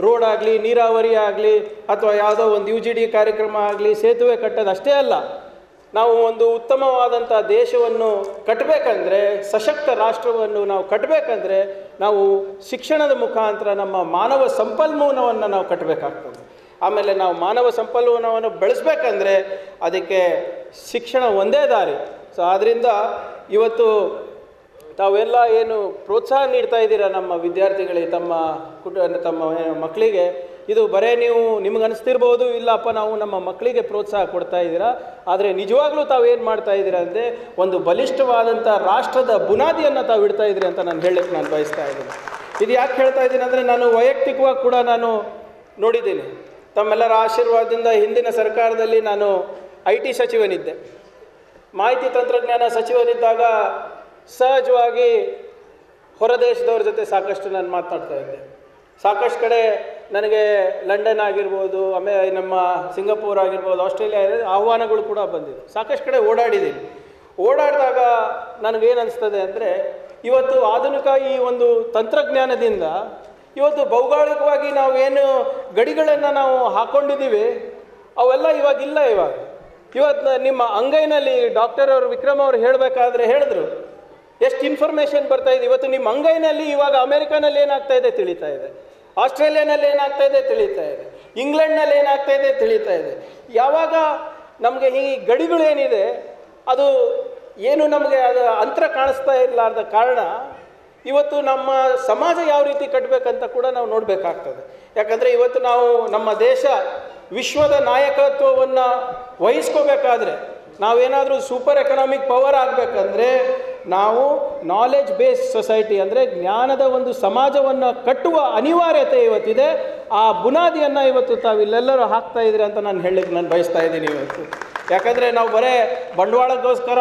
ರೋಡ್ ಆಗಲಿ, ನೀರಾವರಿ ಆಗಲಿ, ಅಥವಾ ಯಾವುದೋ ಒಂದು ಯು ಜಿ ಡಿ ಕಾರ್ಯಕ್ರಮ ಆಗಲಿ, ಸೇತುವೆ ಕಟ್ಟೋದು ಅಷ್ಟೇ ಅಲ್ಲ. ನಾವು ಒಂದು ಉತ್ತಮವಾದಂಥ ದೇಶವನ್ನು ಕಟ್ಟಬೇಕಂದ್ರೆ, ಸಶಕ್ತ ರಾಷ್ಟ್ರವನ್ನು ನಾವು ಕಟ್ಟಬೇಕಂದ್ರೆ, ನಾವು ಶಿಕ್ಷಣದ ಮುಖಾಂತರ ನಮ್ಮ ಮಾನವ ಸಂಪನ್ಮೂಲವನ್ನು ನಾವು ಕಟ್ಟಬೇಕಾಗ್ತದೆ. ಆಮೇಲೆ ನಾವು ಮಾನವ ಸಂಪನ್ಮೂಲವನ್ನು ಬೆಳೆಸ್ಬೇಕಂದ್ರೆ ಅದಕ್ಕೆ ಶಿಕ್ಷಣ ಒಂದೇ ದಾರಿ. ಸೊ ಆದ್ದರಿಂದ ಇವತ್ತು ತಾವೆಲ್ಲ ಏನು ಪ್ರೋತ್ಸಾಹ ನೀಡ್ತಾ ಇದ್ದೀರಾ ನಮ್ಮ ವಿದ್ಯಾರ್ಥಿಗಳಿಗೆ, ತಮ್ಮ ಕುಟ ತಮ್ಮ ಮಕ್ಕಳಿಗೆ? ಇದು ಬರೇ ನೀವು ನಿಮ್ಗೆ ಅನಿಸ್ತಿರ್ಬೋದು ಇಲ್ಲಪ್ಪ, ನಾವು ನಮ್ಮ ಮಕ್ಕಳಿಗೆ ಪ್ರೋತ್ಸಾಹ ಕೊಡ್ತಾ ಇದ್ದೀರಾ? ಆದರೆ ನಿಜವಾಗ್ಲೂ ತಾವು ಏನು ಮಾಡ್ತಾ ಇದ್ದೀರಾ ಅಂದರೆ ಒಂದು ಬಲಿಷ್ಠವಾದಂಥ ರಾಷ್ಟ್ರದ ಬುನಾದಿಯನ್ನು ತಾವು ಇಡ್ತಾ ಇದ್ದೀರಿ ಅಂತ ನಾನು ಹೇಳಕ್ಕೆ ನಾನು ಬಯಸ್ತಾ ಇದ್ದೀನಿ. ಇದು ಯಾಕೆ ಹೇಳ್ತಾ ಇದ್ದೀನಿ ಅಂದರೆ ನಾನು ವೈಯಕ್ತಿಕವಾಗಿ ಕೂಡ ನಾನು ನೋಡಿದ್ದೀನಿ. ತಮ್ಮೆಲ್ಲರ ಆಶೀರ್ವಾದದಿಂದ ಹಿಂದಿನ ಸರ್ಕಾರದಲ್ಲಿ ನಾನು ಐ ಟಿ ಸಚಿವನಿದ್ದೆ. ಮಾಹಿತಿ ತಂತ್ರಜ್ಞಾನ ಸಚಿವನಿದ್ದಾಗ ಸಹಜವಾಗಿ ಹೊರದೇಶದವ್ರ ಜೊತೆ ಸಾಕಷ್ಟು ನಾನು ಮಾತನಾಡ್ತಾ ಇದ್ದೆ. ಸಾಕಷ್ಟು ಕಡೆ ನನಗೆ ಲಂಡನ್ ಆಗಿರ್ಬೋದು ಆಮೇಲೆ ನಮ್ಮ ಸಿಂಗಪೂರ್ ಆಗಿರ್ಬೋದು, ಆಸ್ಟ್ರೇಲಿಯಾ ಆಹ್ವಾನಗಳು ಕೂಡ ಬಂದಿದೆ. ಸಾಕಷ್ಟು ಕಡೆ ಓಡಾಡಿದ್ದೀನಿ. ಓಡಾಡಿದಾಗ ನನಗೇನು ಅನಿಸ್ತದೆ ಅಂದರೆ, ಇವತ್ತು ಆಧುನಿಕ ಈ ಒಂದು ತಂತ್ರಜ್ಞಾನದಿಂದ ಇವತ್ತು ಭೌಗೋಳಿಕವಾಗಿ ನಾವೇನು ಗಡಿಗಳನ್ನು ನಾವು ಹಾಕ್ಕೊಂಡಿದ್ದೀವಿ ಅವೆಲ್ಲ ಇವಾಗಿಲ್ಲ ಇವಾಗ. ಇವತ್ತು ನಿಮ್ಮ ಅಂಗೈನಲ್ಲಿ ಡಾಕ್ಟರ್ ಅವರು ವಿಕ್ರಮ್ ಅವರು ಹೇಳಬೇಕಾದ್ರೆ ಹೇಳಿದ್ರು. ಎಷ್ಟು ಇನ್ಫಾರ್ಮೇಷನ್ ಬರ್ತಾ ಇದೆ. ಇವತ್ತು ನಿಮ್ಮ ಅಂಗೈನಲ್ಲಿ ಇವಾಗ ಅಮೆರಿಕಾನಲ್ಲಿ ಏನಾಗ್ತಾ ಇದೆ ತಿಳಿತಾ ಇದೆ. ಆಸ್ಟ್ರೇಲಿಯಾನಲ್ಲಿ ಏನಾಗ್ತಾ ಇದೆ ತಿಳಿತಾ ಇದೆ. ಇಂಗ್ಲೆಂಡ್ನಲ್ಲಿ ಏನಾಗ್ತಾ ಇದೆ ತಿಳಿತಾ ಇದೆ. ಯಾವಾಗ ನಮಗೆ ಈ ಗಡಿಗಳೇನಿದೆ ಅದು ಏನು ನಮಗೆ ಅದು ಅಂತರ ಕಾಣಿಸ್ತಾ ಇರಲಾರ್ದ ಕಾರಣ ಇವತ್ತು ನಮ್ಮ ಸಮಾಜ ಯಾವ ರೀತಿ ಕಟ್ಟಬೇಕಂತ ಕೂಡ ನಾವು ನೋಡಬೇಕಾಗ್ತದೆ. ಯಾಕಂದರೆ ಇವತ್ತು ನಾವು ನಮ್ಮ ದೇಶ ವಿಶ್ವದ ನಾಯಕತ್ವವನ್ನು ವಹಿಸ್ಕೋಬೇಕಾದ್ರೆ ನಾವೇನಾದರೂ ಸೂಪರ್ ಎಕನಾಮಿಕ್ ಪವರ್ ಆಗಬೇಕಂದ್ರೆ ನಾವು ನಾಲೆಜ್ ಬೇಸ್ಡ್ ಸೊಸೈಟಿ ಅಂದರೆ ಜ್ಞಾನದ ಒಂದು ಸಮಾಜವನ್ನು ಕಟ್ಟುವ ಅನಿವಾರ್ಯತೆ ಇವತ್ತಿದೆ. ಆ ಬುನಾದಿಯನ್ನು ಇವತ್ತು ತಾವು ಇಲ್ಲೆಲ್ಲರೂ ಹಾಕ್ತಾ ಇದ್ದೀರಿ ಅಂತ ನಾನು ಹೇಳಲಿಕ್ಕೆ ನಾನು ಬಯಸ್ತಾ ಇದ್ದೀನಿ ಇವತ್ತು. ಯಾಕಂದರೆ ನಾವು ಬರೇ ಬಂಡವಾಳಕ್ಕೋಸ್ಕರ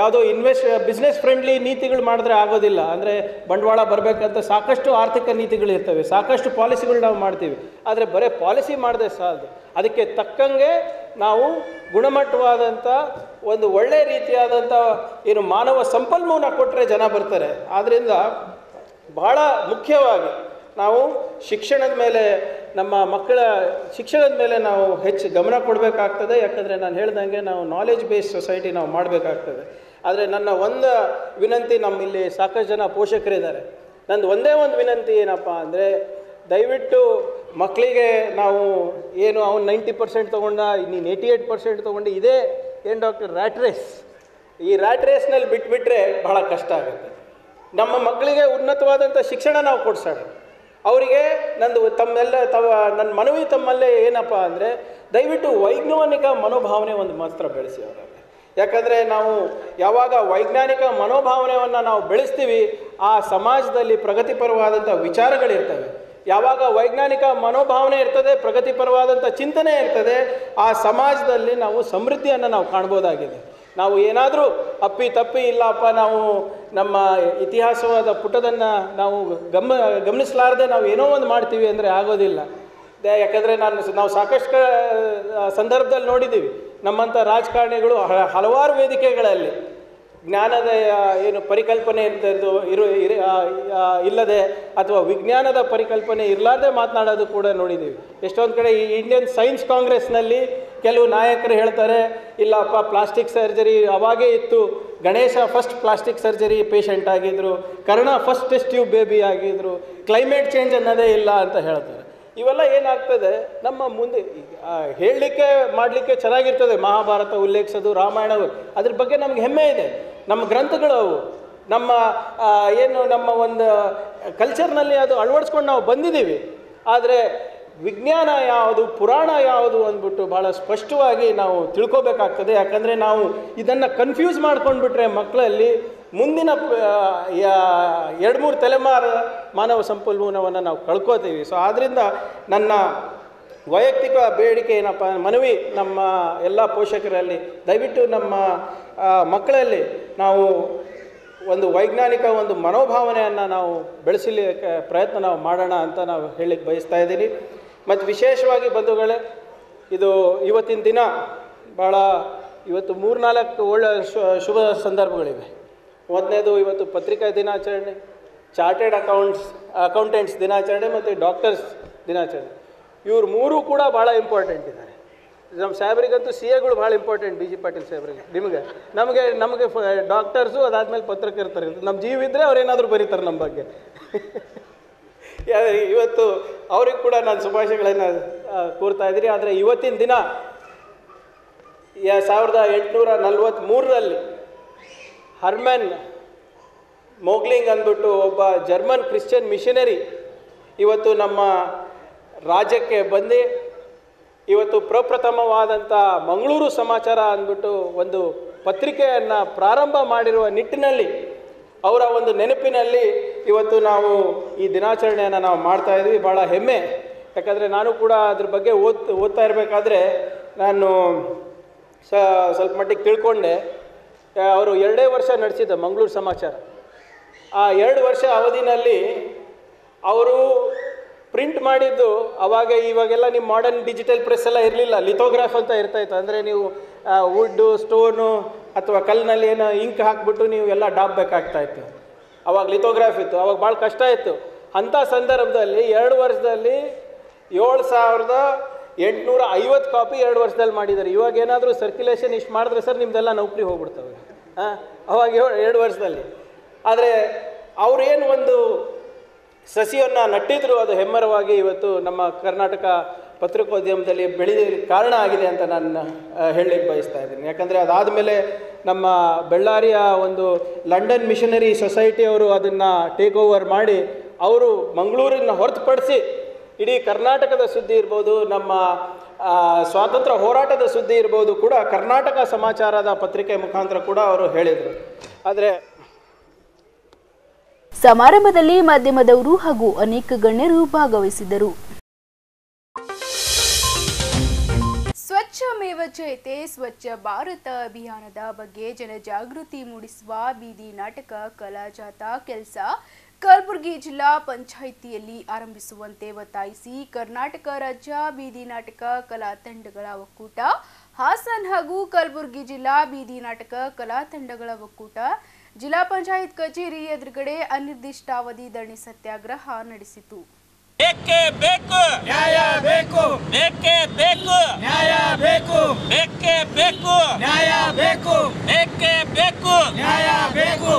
ಯಾವುದೋ ಇನ್ವೆಸ್ಟ್ ಬಿಸ್ನೆಸ್ ಫ್ರೆಂಡ್ಲಿ ನೀತಿಗಳು ಮಾಡಿದ್ರೆ ಆಗೋದಿಲ್ಲ. ಅಂದರೆ ಬಂಡವಾಳ ಬರಬೇಕಂತ ಸಾಕಷ್ಟು ಆರ್ಥಿಕ ನೀತಿಗಳು ಇರ್ತವೆ ಸಾಕಷ್ಟು ಪಾಲಿಸಿಗಳು ನಾವು ಮಾಡ್ತೀವಿ. ಆದರೆ ಬರೇ ಪಾಲಿಸಿ ಮಾಡದೆ ಸಾಲದು. ಅದಕ್ಕೆ ತಕ್ಕಂಗೆ ನಾವು ಗುಣಮಟ್ಟವಾದಂಥ ಒಂದು ಒಳ್ಳೆಯ ರೀತಿಯಾದಂಥ ಏನು ಮಾನವ ಸಂಪನ್ಮೂಲ ಕೊಟ್ಟರೆ ಜನ ಬರ್ತಾರೆ. ಆದ್ದರಿಂದ ಬಹಳ ಮುಖ್ಯವಾಗಿ ನಾವು ಶಿಕ್ಷಣದ ಮೇಲೆ, ನಮ್ಮ ಮಕ್ಕಳ ಶಿಕ್ಷಣದ ಮೇಲೆ ನಾವು ಹೆಚ್ಚು ಗಮನ ಕೊಡಬೇಕಾಗ್ತದೆ. ಯಾಕಂದರೆ ನಾನು ಹೇಳ್ದಂಗೆ ನಾವು ನಾಲೆಜ್ ಬೇಸ್ಡ್ ಸೊಸೈಟಿ ನಾವು ಮಾಡಬೇಕಾಗ್ತದೆ. ಆದರೆ ನನ್ನ ಒಂದು ವಿನಂತಿ ನಮ್ಮ ಇಲ್ಲಿ ಸಾಕಷ್ಟು ಜನ ಪೋಷಕರಿದ್ದಾರೆ. ನಂದು ಒಂದೇ ಒಂದು ವಿನಂತಿ ಏನಪ್ಪ ಅಂದರೆ ದಯವಿಟ್ಟು ಮಕ್ಕಳಿಗೆ ನಾವು ಏನು ಅವ್ನು ನೈಂಟಿ ಪರ್ಸೆಂಟ್ ತೊಗೊಂಡ, ನೀನು ಏಯ್ಟಿ ಏಯ್ಟ್ ಪರ್ಸೆಂಟ್ ತೊಗೊಂಡು ಇದೇ ಏನು ಡಾಕ್ಟರ್ ರ್ಯಾಟ್ ರೇಸ್ ಈ ರ್ಯಾಟ್ ರೇಸ್ನಲ್ಲಿ ಬಿಟ್ಬಿಟ್ರೆ ಬಹಳ ಕಷ್ಟ ಆಗುತ್ತೆ. ನಮ್ಮ ಮಕ್ಕಳಿಗೆ ಉನ್ನತವಾದಂಥ ಶಿಕ್ಷಣ ನಾವು ಕೊಡ್ಸೋಣ. ಅವರಿಗೆ ನಂದು ತಮ್ಮೆಲ್ಲ, ತವ ನನ್ನ ಮನವಿ ತಮ್ಮಲ್ಲೇ ಏನಪ್ಪ ಅಂದರೆ, ದಯವಿಟ್ಟು ವೈಜ್ಞಾನಿಕ ಮನೋಭಾವನೆ ಒಂದು ಮಾತ್ರ ಬೆಳೆಸಿ ಅವರ ಯಾಕಂದರೆ ನಾವು ಯಾವಾಗ ವೈಜ್ಞಾನಿಕ ಮನೋಭಾವನೆಯನ್ನು ನಾವು ಬೆಳೆಸ್ತೀವಿ, ಆ ಸಮಾಜದಲ್ಲಿ ಪ್ರಗತಿಪರವಾದಂಥ ವಿಚಾರಗಳಿರ್ತವೆ. ಯಾವಾಗ ವೈಜ್ಞಾನಿಕ ಮನೋಭಾವನೆ ಇರ್ತದೆ ಪ್ರಗತಿಪರವಾದಂಥ ಚಿಂತನೆ ಇರ್ತದೆ, ಆ ಸಮಾಜದಲ್ಲಿ ನಾವು ಸಮೃದ್ಧಿಯನ್ನು ನಾವು ಕಾಣ್ಬೋದಾಗಿದೆ. ನಾವು ಏನಾದರೂ ಅಪ್ಪಿ ತಪ್ಪಿ ಇಲ್ಲಪ್ಪ, ನಾವು ನಮ್ಮ ಇತಿಹಾಸವಾದ ಪುಟದನ್ನು ನಾವು ಗಮ, ಗಮನಿಸಲಾರದೆ ನಾವು ಏನೋ ಒಂದು ಮಾಡ್ತೀವಿ ಅಂದರೆ ಆಗೋದಿಲ್ಲ. ಯಾಕಂದರೆ ನಾನು ನಾವು ಸಾಕಷ್ಟು ಸಂದರ್ಭದಲ್ಲಿ ನೋಡಿದ್ದೀವಿ. ನಮ್ಮಂಥ ರಾಜಕಾರಣಿಗಳು ಹಲವಾರು ವೇದಿಕೆಗಳಲ್ಲಿ ಜ್ಞಾನದ ಏನು ಪರಿಕಲ್ಪನೆ ಇರ್ತದ್ದು ಇರು ಇಲ್ಲದೆ ಅಥವಾ ವಿಜ್ಞಾನದ ಪರಿಕಲ್ಪನೆ ಇರಲಾರ್ದೆ ಮಾತನಾಡೋದು ಕೂಡ ನೋಡಿದ್ದೀವಿ ಎಷ್ಟೊಂದು ಕಡೆ ಈ ಇಂಡಿಯನ್ ಸೈನ್ಸ್ ಕಾಂಗ್ರೆಸ್ನಲ್ಲಿ ಕೆಲವು ನಾಯಕರು ಹೇಳ್ತಾರೆ, ಇಲ್ಲಪ್ಪ ಪ್ಲಾಸ್ಟಿಕ್ ಸರ್ಜರಿ ಅವಾಗೇ ಇತ್ತು. Ganesha first plastic surgery patient ಆಗಿದ್ರು. Karna first test tube baby ಆಗಿದ್ದರು ಕ್ಲೈಮೇಟ್ ಚೇಂಜ್ ಅನ್ನೋದೇ ಇಲ್ಲ ಅಂತ ಹೇಳ್ತಾರೆ. ಇವೆಲ್ಲ ಏನಾಗ್ತದೆ? ನಮ್ಮ ಮುಂದೆ ಹೇಳಲಿಕ್ಕೆ, ಮಾಡಲಿಕ್ಕೆ ಚೆನ್ನಾಗಿರ್ತದೆ. ಮಹಾಭಾರತ ಉಲ್ಲೇಖಿಸೋದು ರಾಮಾಯಣ ಅದ್ರ ಬಗ್ಗೆ ನಮ್ಗೆ ಹೆಮ್ಮೆ ಇದೆ. ನಮ್ಮ ಗ್ರಂಥಗಳು ಅವು. ನಮ್ಮ ಏನು ನಮ್ಮ ಒಂದು ಕಲ್ಚರ್ನಲ್ಲಿ ಅದು ಅಳವಡಿಸ್ಕೊಂಡು ನಾವು ಬಂದಿದ್ದೀವಿ. ಆದರೆ ವಿಜ್ಞಾನ ಯಾವುದು, ಪುರಾಣ ಯಾವುದು ಅಂದ್ಬಿಟ್ಟು ಭಾಳ ಸ್ಪಷ್ಟವಾಗಿ ನಾವು ತಿಳ್ಕೊಬೇಕಾಗ್ತದೆ. ಯಾಕಂದರೆ ನಾವು ಇದನ್ನು ಕನ್ಫ್ಯೂಸ್ ಮಾಡ್ಕೊಂಡ್ಬಿಟ್ರೆ ಮಕ್ಕಳಲ್ಲಿ ಮುಂದಿನ ಎರಡು ಮೂರು ತಲೆಮಾರು ಮಾನವ ಸಂಪನ್ಮೂಲವನ್ನು ನಾವು ಕಳ್ಕೊತೀವಿ. ಸೊ ಆದ್ದರಿಂದ ನನ್ನ ವೈಯಕ್ತಿಕ ಬೇಡಿಕೆ ಏನಪ್ಪ ಮನವಿ ನಮ್ಮ ಎಲ್ಲ ಪೋಷಕರಲ್ಲಿ, ದಯವಿಟ್ಟು ನಮ್ಮ ಮಕ್ಕಳಲ್ಲಿ ನಾವು ಒಂದು ವೈಜ್ಞಾನಿಕ ಒಂದು ಮನೋಭಾವನೆಯನ್ನು ನಾವು ಬೆಳೆಸಲಿಕ್ಕೆ ಪ್ರಯತ್ನ ನಾವು ಮಾಡೋಣ ಅಂತ ನಾವು ಹೇಳಲಿಕ್ಕೆ ಬಯಸ್ತಾ ಇದ್ದೀನಿ. ಮತ್ತು ವಿಶೇಷವಾಗಿ ಬಂಧುಗಳೇ, ಇದು ಇವತ್ತಿನ ದಿನ ಭಾಳ ಇವತ್ತು ಮೂರ್ನಾಲ್ಕು ಒಳ್ಳೆ ಶು- ಶುಭ ಸಂದರ್ಭಗಳಿವೆ. ಮೊದಲನೇದು ಇವತ್ತು ಪತ್ರಿಕಾ ದಿನಾಚರಣೆ, ಚಾರ್ಟೆಡ್ ಅಕೌಂಟ್ಸ್, ಅಕೌಂಟೆಂಟ್ಸ್ ದಿನಾಚರಣೆ ಮತ್ತು ಡಾಕ್ಟರ್ಸ್ ದಿನಾಚರಣೆ. ಇವ್ರು ಮೂರೂ ಕೂಡ ಭಾಳ ಇಂಪಾರ್ಟೆಂಟ್ ಇದ್ದಾರೆ ನಮ್ಮ ಸಾಹೇಬರಿಗಂತೂ ಸಿ ಎಗಳು ಭಾಳ ಇಂಪಾರ್ಟೆಂಟ್ ಬಿ ಜಿ ಪಾಟೀಲ್ ಸಾಹೇಬ್ರಿಗೆ. ನಿಮಗೆ, ನಮಗೆ ನಮಗೆ ಡಾಕ್ಟರ್ಸು ಅದಾದಮೇಲೆ ಪತ್ರಕರ್ತರು. ನಮ್ಮ ಜೀವ ಇದ್ದರೆ ಅವ್ರೇನಾದರೂ ಬರೀತಾರೆ ನಮ್ಮ ಬಗ್ಗೆ. ಇವತ್ತು ಅವ್ರಿಗೆ ಕೂಡ ನಾನು ಶುಭಾಶಯಗಳನ್ನು ಕೂರ್ತಾ ಇದ್ದೀನಿ. ಆದರೆ ಇವತ್ತಿನ ದಿನ ಸಾವಿರದ ಎಂಟುನೂರ ನಲ್ವತ್ತ್ಮೂರರಲ್ಲಿ ಹರ್ಮನ್ ಮೋಗ್ಲಿಂಗ್ ಅಂದ್ಬಿಟ್ಟು ಒಬ್ಬ ಜರ್ಮನ್ ಕ್ರಿಶ್ಚಿಯನ್ ಮಿಷನರಿ ಇವತ್ತು ನಮ್ಮ ರಾಜ್ಯಕ್ಕೆ ಬಂದು ಇವತ್ತು ಪ್ರಪ್ರಥಮವಾದಂಥ ಮಂಗಳೂರು ಸಮಾಚಾರ ಅಂದ್ಬಿಟ್ಟು ಒಂದು ಪತ್ರಿಕೆಯನ್ನು ಪ್ರಾರಂಭ ಮಾಡಿರುವ ನಿಟ್ಟಿನಲ್ಲಿ ಅವರ ಒಂದು ನೆನಪಿನಲ್ಲಿ ಇವತ್ತು ನಾವು ಈ ದಿನಾಚರಣೆಯನ್ನು ನಾವು ಮಾಡ್ತಾ ಇದ್ವಿ. ಭಾಳ ಹೆಮ್ಮೆ. ಯಾಕಂದರೆ ನಾನು ಕೂಡ ಅದ್ರ ಬಗ್ಗೆ ಓದ್, ಓದ್ತಾ ಇರಬೇಕಾದ್ರೆ ನಾನು ಸ್ವಲ್ಪ ಮಟ್ಟಿಗೆ ತಿಳ್ಕೊಂಡೆ. ಅವರು ಎರಡೇ ವರ್ಷ ನಡೆಸಿದ್ದ ಮಂಗಳೂರು ಸಮಾಚಾರ. ಆ ಎರಡು ವರ್ಷ ಅವಧಿನಲ್ಲಿ ಅವರು ಪ್ರಿಂಟ್ ಮಾಡಿದ್ದು ಅವಾಗ ಇವಾಗೆಲ್ಲ ನಿಮ್ಮ ಮಾಡರ್ನ್ ಡಿಜಿಟಲ್ ಪ್ರೆಸ್ ಎಲ್ಲ ಇರಲಿಲ್ಲ. ಲಿಥೋಗ್ರಾಫ್ ಅಂತ ಇರ್ತಾ ಇತ್ತು ಅಂದರೆ ನೀವು ವುಡ್ಡು ಸ್ಟೋನು ಅಥವಾ ಕಲ್ಲಿನಲ್ಲಿ ಏನೋ ಇಂಕ್ ಹಾಕ್ಬಿಟ್ಟು ನೀವು ಎಲ್ಲ ಡಾಬ್ಬೇಕಾಗ್ತಾ ಇತ್ತು ಅವಾಗ ಲಿಥೋಗ್ರಾಫ್ ಇತ್ತು. ಅವಾಗ ಭಾಳ ಕಷ್ಟ ಇತ್ತು. ಅಂಥ ಸಂದರ್ಭದಲ್ಲಿ ಎರಡು ವರ್ಷದಲ್ಲಿ ಏಳು ಸಾವಿರದ ಎಂಟುನೂರ ಐವತ್ತು ಕಾಪಿ ಎರಡು ವರ್ಷದಲ್ಲಿ ಮಾಡಿದ್ದಾರೆ. ಇವಾಗ ಏನಾದರೂ ಸರ್ಕ್ಯುಲೇಷನ್ ಇಷ್ಟು ಮಾಡಿದ್ರೆ ಸರ್ ನಿಮ್ಮದೆಲ್ಲ ನೌಕರಿ ಹೋಗ್ಬಿಡ್ತವೆ. ಅವಾಗ ಎರಡು ವರ್ಷದಲ್ಲಿ. ಆದರೆ ಅವರೇನು ಒಂದು ಸಸಿಯನ್ನು ನಟ್ಟಿದ್ರು, ಅದು ಹೆಮ್ಮರವಾಗಿ ಇವತ್ತು ನಮ್ಮ ಕರ್ನಾಟಕ ಪತ್ರಿಕೋದ್ಯಮದಲ್ಲಿ ಬೆಳೆದ ಕಾರಣ ಆಗಿದೆ ಅಂತ ನಾನು ಹೇಳಲಿಕ್ಕೆ ಬಯಸ್ತಾ ಇದ್ದೀನಿ. ಯಾಕಂದರೆ ಅದಾದಮೇಲೆ ನಮ್ಮ ಬಳ್ಳಾರಿಯ ಒಂದು ಲಂಡನ್ ಮಿಷನರಿ ಸೊಸೈಟಿಯವರು ಅದನ್ನು ಟೇಕ್ ಓವರ್ ಮಾಡಿ, ಅವರು ಮಂಗಳೂರಿನ ಹೊರತುಪಡಿಸಿ ಇಡೀ ಕರ್ನಾಟಕದ ಸುದ್ದಿ ಇರ್ಬೋದು, ನಮ್ಮ ಸ್ವಾತಂತ್ರ್ಯ ಹೋರಾಟದ ಸುದ್ದಿ ಇರ್ಬೋದು ಕೂಡ ಕರ್ನಾಟಕ ಸಮಾಚಾರದ ಪತ್ರಿಕೆ ಮುಖಾಂತರ ಕೂಡ ಅವರು ಹೇಳಿದರು. ಆದರೆ ಸಮಾರಂಭದಲ್ಲಿ ಮಾಧ್ಯಮದವರು ಹಾಗೂ ಅನೇಕ ಗಣ್ಯರು ಭಾಗವಹಿಸಿದ್ದರು. ಸ್ವಚ್ಛ ಮೇವ ಜಯತೆ ಸ್ವಚ್ಛ ಭಾರತ ಅಭಿಯಾನದ ಬಗ್ಗೆ ಜನಜಾಗೃತಿ ಮೂಡಿಸುವ ಬೀದಿ ನಾಟಕ ಕಲಾಜಾತ ಕೆಲಸ ಕಲಬುರಗಿ ಜಿಲ್ಲಾ ಪಂಚಾಯಿತಿಯಲ್ಲಿ ಆರಂಭಿಸುವಂತೆ ಒತ್ತಾಯಿಸಿ ಕರ್ನಾಟಕ ರಾಜ್ಯ ಬೀದಿ ನಾಟಕ ಕಲಾ ತಂಡಗಳ ಒಕ್ಕೂಟ, ಹಾಸನ್ ಹಾಗೂ ಕಲಬುರಗಿ ಜಿಲ್ಲಾ ಬೀದಿ ನಾಟಕ ಕಲಾ ತಂಡಗಳ ಒಕ್ಕೂಟ, ಜಿಲ್ಲಾ ಪಂಚಾಯತ್ ಕಚೇರಿ ಎದುರುಗಡೆ ಅನಿರ್ದಿಷ್ಟಾವಧಿ ಧರಣಿ ಸತ್ಯಾಗ್ರಹ ನಡೆಸಿತು. ಬೇಕೇ ಬೇಕು. ನ್ಯಾಯ ಬೇಕು. ಬೇಕೇ ಬೇಕು. ನ್ಯಾಯ ಬೇಕು. ಬೇಕೇ ಬೇಕು. ನ್ಯಾಯ ಬೇಕು. ಬೇಕೇ ಬೇಕು. ನ್ಯಾಯ ಬೇಕು.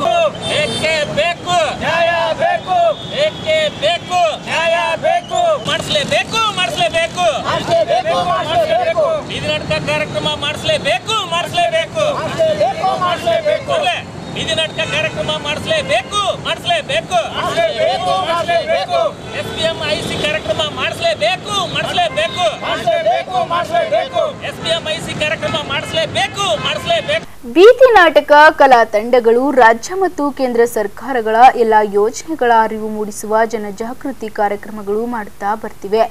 ಬೇಕೇ ಬೇಕು. ನ್ಯಾಯ ಬೇಕು. ಬೇಕೇ ಬೇಕು. ನ್ಯಾಯ ಬೇಕು. ಮಾಡಿಸ್ಲೇಬೇಕು ಮಾಡಿಸ್ಲೇಬೇಕು. ಮಾಡಿಸ್ಲೇಬೇಕು ಮಾಡಿಸ್ಲೇಬೇಕು. ಬೀದಿ ನಾಟಕ ಕಾರ್ಯಕ್ರಮ ಮಾಡಿಸ್ಲೇಬೇಕು ಮಾಡಿಸ್ಲೇಬೇಕು. ಮಾಡಿಸ್ಲೇಬೇಕು ಮಾಡಿಸ್ಲೇಬೇಕು. ಬೀದಿ ನಾಟಕ ಕಾರ್ಯಕ್ರಮ ಮಾಡಿಸ್ಲೇಬೇಕು ಮಾಡಿಸ್ಲೇಬೇಕು. S P M I C ಕಾರ್ಯಕ್ರಮ ಮಾಡಿಸ್ಲೇಬೇಕು ಮಾಡಿಸ್ಲೇಬೇಕು. S P M I C ಕಾರ್ಯಕ್ರಮ ಮಾಡಿಸ್ಲೇಬೇಕು ಮಾಡಿಸ್ಲೇಬೇಕು. ಬೀದಿ ನಾಟಕ ಕಲಾ ತಂಡಗಳು ರಾಜ್ಯ ಮತ್ತು ಕೇಂದ್ರ ಸರ್ಕಾರಗಳ ಎಲ್ಲ ಯೋಜನೆಗಳ ಅರಿವು ಮೂಡಿಸುವ ಜನಜಾಗೃತಿ ಕಾರ್ಯಕ್ರಮಗಳು ಮಾಡುತ್ತಾ ಬರ್ತಿವೆ.